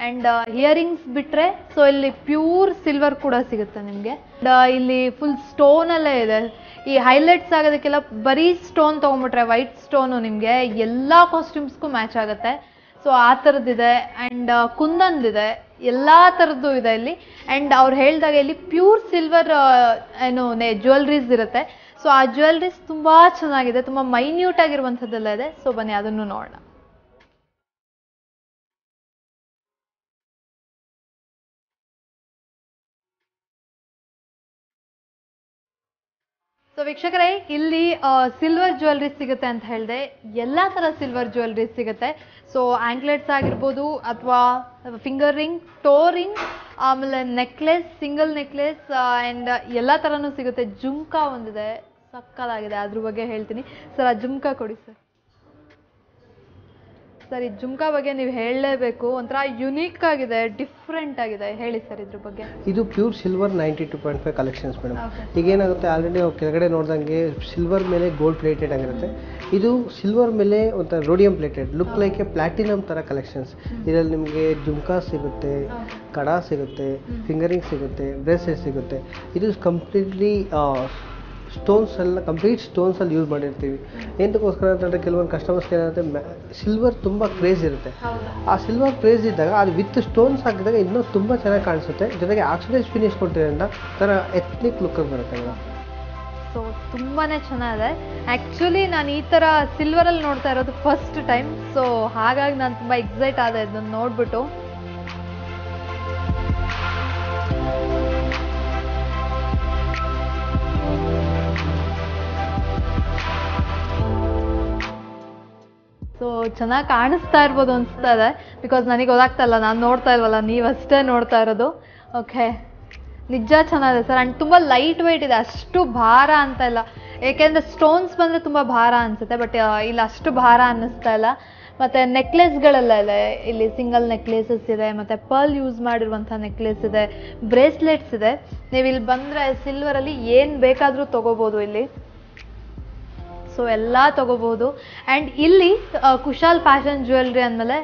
ಆ್ಯಂಡ್ ಇಯರಿಂಗ್ಸ್ ಬಿಟ್ಟರೆ ಸೊ ಇಲ್ಲಿ ಪ್ಯೂರ್ ಸಿಲ್ವರ್ ಕೂಡ ಸಿಗುತ್ತೆ ನಿಮಗೆ. ಇಲ್ಲಿ ಫುಲ್ ಸ್ಟೋನಲ್ಲೇ ಇದೆ. ಈ ಹೈಲೈಟ್ಸ್ ಆಗೋದಕ್ಕೆಲ್ಲ ಬರೀ ಸ್ಟೋನ್ ತೊಗೊಂಬಿಟ್ರೆ ವೈಟ್ ಸ್ಟೋನು ನಿಮಗೆ ಎಲ್ಲ ಕಾಸ್ಟ್ಯೂಮ್ಸ್ಗೂ ಮ್ಯಾಚ್ ಆಗುತ್ತೆ. ಸೊ ಆ ಥರದ್ದಿದೆ ಆ್ಯಂಡ್ ಕುಂದನ್ದಿದೆ ಎಲ್ಲ ಥರದ್ದು ಇದೆ ಇಲ್ಲಿ. ಆ್ಯಂಡ್ ಅವ್ರು ಹೇಳಿದಾಗ ಇಲ್ಲಿ ಪ್ಯೂರ್ ಸಿಲ್ವರ್ ಏನು, ನೆ ಜ್ಯುವೆಲ್ರೀಸ್ ಇರುತ್ತೆ. ಸೊ ಆ ಜ್ಯುವೆಲ್ರೀಸ್ ತುಂಬ ಚೆನ್ನಾಗಿದೆ. ತುಂಬ ಮೈನ್ಯೂಟ್ ಆಗಿರುವಂಥದ್ದೆಲ್ಲ ಇದೆ. ಸೊ ಬನ್ನಿ, ಅದನ್ನು ನೋಡೋಣ. ಸೊ ವೀಕ್ಷಕರೇ, ಇಲ್ಲಿ ಸಿಲ್ವರ್ ಜ್ಯುವೆಲ್ರಿ ಸಿಗುತ್ತೆ ಅಂತ ಹೇಳಿದೆ. ಎಲ್ಲ ಥರ ಸಿಲ್ವರ್ ಜ್ಯುವೆಲ್ರಿ ಸಿಗುತ್ತೆ. ಸೊ ಆ್ಯಂಕ್ಲೆಟ್ಸ್ ಆಗಿರ್ಬೋದು ಅಥವಾ ಫಿಂಗರ್ ರಿಂಗ್ ಟೋ ರಿಂಗ್ ಆಮೇಲೆ ನೆಕ್ಲೆಸ್ ಸಿಂಗಲ್ ನೆಕ್ಲೆಸ್ ಆ್ಯಂಡ್ ಎಲ್ಲ ಥರನೂ ಸಿಗುತ್ತೆ. ಜುಮ್ಕಾ ಒಂದಿದೆ. ಸಕ್ಕದಾಗಿದೆ ಅದ್ರ ಬಗ್ಗೆ ಹೇಳ್ತೀನಿ. ಸರ್ ಆ ಜುಮ್ಕಾ ಕೊಡಿ ಸರ್ ಸರ್ ಈ ಜುಮ್ಕಾ ಬಗ್ಗೆ ನೀವು ಹೇಳಲೇಬೇಕು. ಒಂಥರ ಯುನೀಕ್ ಆಗಿದೆ ಡಿಫ್ರೆಂಟ್ ಆಗಿದೆ. ಹೇಳಿ ಸರ್ ಇದ್ರ ಬಗ್ಗೆ. ಇದು pure silver ninety two point five collections madam Okay. ಈಗ ಏನಾಗುತ್ತೆ ಆಲ್ರೆಡಿ ನಾವು ಕೆಳಗಡೆ ನೋಡ್ದಂಗೆ ಸಿಲ್ವರ್ ಮೇಲೆ ಗೋಲ್ಡ್ ಪ್ಲೇಟೆಡ್ ಆಗಿರುತ್ತೆ. ಇದು ಸಿಲ್ವರ್ ಮೇಲೆ ಒಂಥರ rhodium plated look like a platinum ಥರ ಕಲೆಕ್ಷನ್ಸ್ ಇದರಲ್ಲಿ ನಿಮಗೆ ಜುಮ್ಕಾ ಸಿಗುತ್ತೆ ಕಡಾ ಸಿಗುತ್ತೆ ಫಿಂಗರಿಂಗ್ ಸಿಗುತ್ತೆ ಬ್ರೇಸ್ಲೆಟ್ ಸಿಗುತ್ತೆ. ಇದು ಕಂಪ್ಲೀಟ್ಲಿ ಸ್ಟೋನ್ಸ್ ಎಲ್ಲ ಕಂಪ್ಲೀಟ್ ಸ್ಟೋನ್ಸ್ ಅಲ್ಲಿ ಯೂಸ್ ಮಾಡಿರ್ತೀವಿ. ಏನಕ್ಕೋಸ್ಕರ ಅಂತಂದರೆ ಕೆಲವೊಂದು ಕಸ್ಟಮರ್ಸ್ ಏನಾಗುತ್ತೆ ಸಿಲ್ವರ್ ತುಂಬ ಕ್ರೇಜ್ ಇರುತ್ತೆ. ಆ ಸಿಲ್ವರ್ ಕ್ರೇಜ್ ಇದ್ದಾಗ ಅದು ವಿತ್ ಸ್ಟೋನ್ಸ್ ಹಾಕಿದಾಗ ಇನ್ನೂ ತುಂಬ ಚೆನ್ನಾಗಿ ಕಾಣಿಸುತ್ತೆ. ಜೊತೆಗೆ ಆಕ್ಸಿಡೈಸ್ ಫಿನಿಶ್ ಕೊಟ್ಟಿರೋದ್ರಿಂದ ಥರ ಎತ್ನಿಕ್ ಲುಕ್ಕಾಗಿ ಬರುತ್ತೆ ಸೊ ತುಂಬಾನೇ ಚೆನ್ನಾಗಿದೆ. ಆ್ಯಕ್ಚುಲಿ ನಾನು ಈ ಥರ ಸಿಲ್ವರಲ್ಲಿ ನೋಡ್ತಾ ಇರೋದು ಫಸ್ಟ್ ಟೈಮ್ ಸೊ ಹಾಗಾಗಿ ನಾನು ತುಂಬ ಎಕ್ಸೈಟ್ ಆದ ಇದನ್ನು ನೋಡ್ಬಿಟ್ಟು. ಸೊ ಚೆನ್ನಾಗಿ ಕಾಣಿಸ್ತಾ ಇರ್ಬೋದು ಅನಿಸ್ತಾ ಇದೆ. ಬಿಕಾಸ್ ನನಗೆ ಗೊತ್ತಾಗ್ತಾ ಇಲ್ಲ, ನಾನು ನೋಡ್ತಾ ಇಲ್ವಲ್ಲ ನೀವಷ್ಟೇ ನೋಡ್ತಾ ಇರೋದು. ಓಕೆ ನಿಜ ಚೆನ್ನಾಗಿದೆ ಸರ್. ಆ್ಯಂಡ್ ತುಂಬ ಲೈಟ್ ವೆಯ್ಟ್ ಇದೆ, ಅಷ್ಟು ಭಾರ ಅಂತ ಇಲ್ಲ. ಏಕೆಂದರೆ ಸ್ಟೋನ್ಸ್ ಬಂದರೆ ತುಂಬ ಭಾರ ಅನಿಸುತ್ತೆ ಬಟ್ ಇಲ್ಲಿ, ಅಷ್ಟು ಭಾರ ಅನ್ನಿಸ್ತಾ ಇಲ್ಲ. ಮತ್ತು ನೆಕ್ಲೆಸ್ಗಳೆಲ್ಲ ಇದೆ ಇಲ್ಲಿ ಸಿಂಗಲ್ ನೆಕ್ಲೇಸಸ್ ಇದೆ, ಮತ್ತು ಪರ್ಲ್ ಯೂಸ್ ಮಾಡಿರುವಂಥ ನೆಕ್ಲೆಸ್ ಇದೆ ಬ್ರೇಸ್ಲೆಟ್ಸ್ ಇದೆ. ನೀವು ಇಲ್ಲಿ ಬಂದರೆ ಸಿಲ್ವರಲ್ಲಿ ಏನು ಬೇಕಾದರೂ ತೊಗೋಬೋದು ಇಲ್ಲಿ. ಸೊ ಎಲ್ಲ ತಗೋಬಹುದು ಆ್ಯಂಡ್ ಇಲ್ಲಿ ಕುಶಾಲ್ ಫ್ಯಾಷನ್ ಜ್ಯುವೆಲ್ರಿ ಅಂದಮೇಲೆ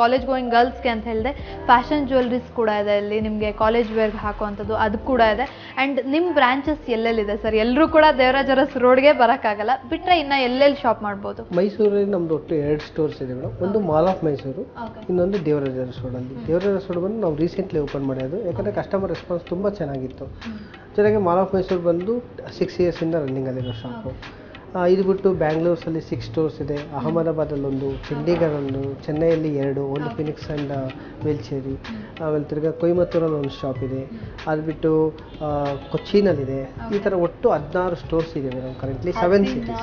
ಕಾಲೇಜ್ ಗೋಯಿಂಗ್ ಗರ್ಲ್ಸ್ಗೆ ಅಂತ ಹೇಳಿದೆ ಫ್ಯಾಷನ್ ಜ್ಯುವೆಲ್ರೀಸ್ ಕೂಡ ಇದೆ ಇಲ್ಲಿ ನಿಮಗೆ ಕಾಲೇಜ್ ವೇರ್ಗೆ ಹಾಕುವಂಥದ್ದು ಅದು ಕೂಡ ಇದೆ. ಆ್ಯಂಡ್ ನಿಮ್ಮ ಬ್ರಾಂಚಸ್ ಎಲ್ಲೆಲ್ಲಿದೆ ಸರ್? ಎಲ್ಲರೂ ಕೂಡ ದೇವರಾಜ ಅರಸ್ ರೋಡ್ಗೆ ಬರೋಕ್ಕಾಗಲ್ಲ. ಬಿಟ್ಟರೆ ಇನ್ನು ಎಲ್ಲೆಲ್ಲಿ ಶಾಪ್ ಮಾಡ್ಬೋದು? ಮೈಸೂರಲ್ಲಿ ನಮ್ದು ಒಟ್ಟು ಎರಡು ಸ್ಟೋರ್ಸ್ ಇದೆ ಮೇಡಮ್. ಒಂದು ಮಾಲ್ ಆಫ್ ಮೈಸೂರು ಇನ್ನೊಂದು ದೇವರಾಜರಸ್ ರೋಡಲ್ಲಿ ದೇವರಾಜರಸ್ ರೋಡ್ ಬಂದು ನಾವು ರೀಸೆಂಟ್ಲಿ ಓಪನ್ ಮಾಡೋದು ಯಾಕಂದರೆ ಕಸ್ಟಮರ್ ರೆಸ್ಪಾನ್ಸ್ ತುಂಬ ಚೆನ್ನಾಗಿತ್ತು. ಜೊತೆಗೆ ಮಾಲ್ ಆಫ್ ಮೈಸೂರು ಬಂದು ಸಿಕ್ಸ್ ಇಯರ್ಸಿಂದ ರನ್ನಿಂಗಲ್ಲಿರೋ ಶಾಪು ಇದು ಬಿಟ್ಟು ಬ್ಯಾಂಗ್ಳೂರ್ಸಲ್ಲಿ ಸಿಕ್ಸ್ ಸ್ಟೋರ್ಸ್ ಇದೆ. ಅಹಮದಾಬಾದಲ್ಲಿ ಒಂದು ಚಂಡೀಗಢಲ್ಲಿ ಚೆನ್ನೈಯಲ್ಲಿ ಎರಡು ಒಂದು ಫಿನಿಕ್ಸ್ ಆ್ಯಂಡ್ ವೆಲ್ಚೇರಿ ಆಮೇಲೆ ತಿರ್ಗಾ ಕೊಯಮತ್ತೂರಲ್ಲಿ ಒಂದು ಶಾಪ್ ಇದೆ. ಅದು ಬಿಟ್ಟು ಕೊಚ್ಚಿನಲ್ಲಿದೆ. ಈ ಥರ ಒಟ್ಟು ಹದಿನಾರು ಸ್ಟೋರ್ಸ್ ಇದೆ madam currently seven cities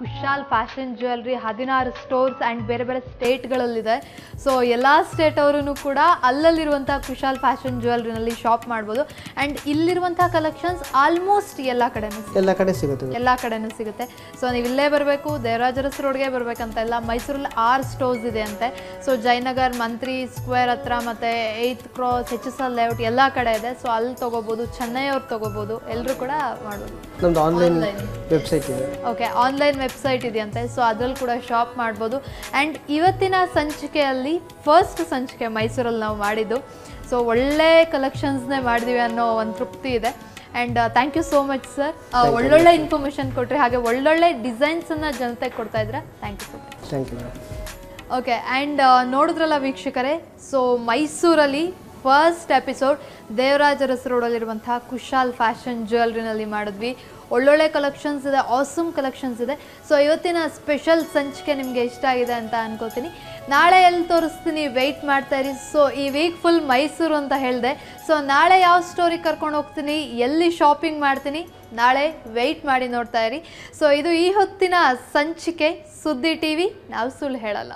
Kushal fashion jewellery ಹದಿನಾರು ಸ್ಟೋರ್ಸ್ ಆ್ಯಂಡ್ ಬೇರೆ ಬೇರೆ ಸ್ಟೇಟ್ಗಳಲ್ಲಿದೆ. ಸೊ ಎಲ್ಲ ಸ್ಟೇಟ್ ಅವರೂ ಕೂಡ ಅಲ್ಲಲ್ಲಿರುವಂಥ ಕುಶಾಲ್ ಫ್ಯಾಷನ್ ಜ್ಯುವೆಲ್ರಿನಲ್ಲಿ ಶಾಪ್ ಮಾಡ್ಬೋದು. ಆ್ಯಂಡ್ ಇಲ್ಲಿರುವಂಥ ಕಲೆಕ್ಷನ್ಸ್ ಆಲ್ಮೋಸ್ಟ್ ಎಲ್ಲ ಕಡೆ ಸಿಗುತ್ತೆ. ಎಲ್ಲ ಕಡೆ ಸಿಗುತ್ತೆ. ಎಲ್ಲ ಕಡೆನೂ ಸಿಗುತ್ತೆ. ಸೊ ನೀವು ಇಲ್ಲೇ ಬರಬೇಕು ದೇವರಾಜರಸ್ ರೋಡ್ಗೆ ಬರಬೇಕಂತ ಇಲ್ಲ ಮೈಸೂರಲ್ಲಿ ಆರು ಸ್ಟೋರ್ಸ್ ಇದೆ ಅಂತೆ. ಸೊ ಜಯನಗರ್ ಮಂತ್ರಿ ಸ್ಕ್ವೇರ್ ಹತ್ರ ಮತ್ತು eighth cross H S L layout ಎಲ್ಲ ಕಡೆ ಇದೆ. ಸೊ ಅಲ್ಲಿ ತೊಗೋಬೋದು ಚೆನ್ನೈ ಅವ್ರು ತೊಗೋಬೋದು ಎಲ್ಲರೂ ಕೂಡ ಮಾಡ್ಬೋದು. ನಮ್ದು ಆನ್ಲೈನ್ ವೆಬ್ಸೈಟ್ ಇದೆ. ಓಕೆ ಆನ್ಲೈನ್ ವೆಬ್ಸೈಟ್ ಇದೆಯಂತೆ ಸೊ ಅದರಲ್ಲಿ ಕೂಡ ಶಾಪ್ ಮಾಡ್ಬೋದು. ಆ್ಯಂಡ್ ಇವತ್ತಿನ ಸಂಚಿಕೆಯಲ್ಲಿ ಫಸ್ಟ್ ಸಂಚಿಕೆ ಮೈಸೂರಲ್ಲಿ ನಾವು ಮಾಡಿದ್ದು. ಸೊ ಒಳ್ಳೆ ಕಲೆಕ್ಷನ್ಸ್ನೇ ಮಾಡಿದ್ವಿ ಅನ್ನೋ ಒಂದು ತೃಪ್ತಿ ಇದೆ. And thank you so much sir ಒಳ್ಳೊಳ್ಳೆ ಇನ್ಫಾರ್ಮೇಷನ್ ಕೊಟ್ಟರೆ ಹಾಗೆ ಒಳ್ಳೊಳ್ಳೆ ಡಿಸೈನ್ಸನ್ನು ಜನತೆಗೆ ಕೊಡ್ತಾ ಇದ್ರೆ thank you so much thank you okay and ನೋಡಿದ್ರಲ್ಲ ವೀಕ್ಷಕರೇ? ಸೊ ಮೈಸೂರಲ್ಲಿ ಫಸ್ಟ್ ಎಪಿಸೋಡ್ ದೇವರಾಜ ರಸ್ ರೋಡಲ್ಲಿರುವಂತಹ ಕುಶಾಲ್ ಫ್ಯಾಷನ್ ಜ್ಯುವೆಲ್ರಿನಲ್ಲಿ ಮಾಡಿದ್ವಿ. ಒಳ್ಳೊಳ್ಳೆ ಕಲೆಕ್ಷನ್ಸ್ ಇದೆ ಆಸಮ್ ಕಲೆಕ್ಷನ್ಸ್ ಇದೆ. ಸೊ ಇವತ್ತಿನ ಸ್ಪೆಷಲ್ ಸಂಚಿಕೆ ನಿಮಗೆ ಇಷ್ಟ ಆಗಿದೆ ಅಂತ ಅನ್ಕೋತೀನಿ. ನಾಳೆ ಎಲ್ಲಿ ತೋರಿಸ್ತೀನಿ ವೆಯ್ಟ್ ಮಾಡ್ತಾ ಇರಿ. ಸೊ ಈ ವೀಕ್ ಫುಲ್ ಮೈಸೂರು ಅಂತ ಹೇಳಿದೆ. ಸೊ ನಾಳೆ ಯಾವ ಸ್ಟೋರಿಗೆ ಕರ್ಕೊಂಡು ಹೋಗ್ತೀನಿ, ಎಲ್ಲಿ ಶಾಪಿಂಗ್ ಮಾಡ್ತೀನಿ, ನಾಳೆ ವೆಯ್ಟ್ ಮಾಡಿ ನೋಡ್ತಾ ಇರಿ. ಸೊ ಇದು ಈ ಹೊತ್ತಿನ ಸಂಚಿಕೆ, ಸುದ್ದಿ ಟಿ ವಿ ನಾವು ಸುಳ್ಳು ಹೇಳಲ್ಲ.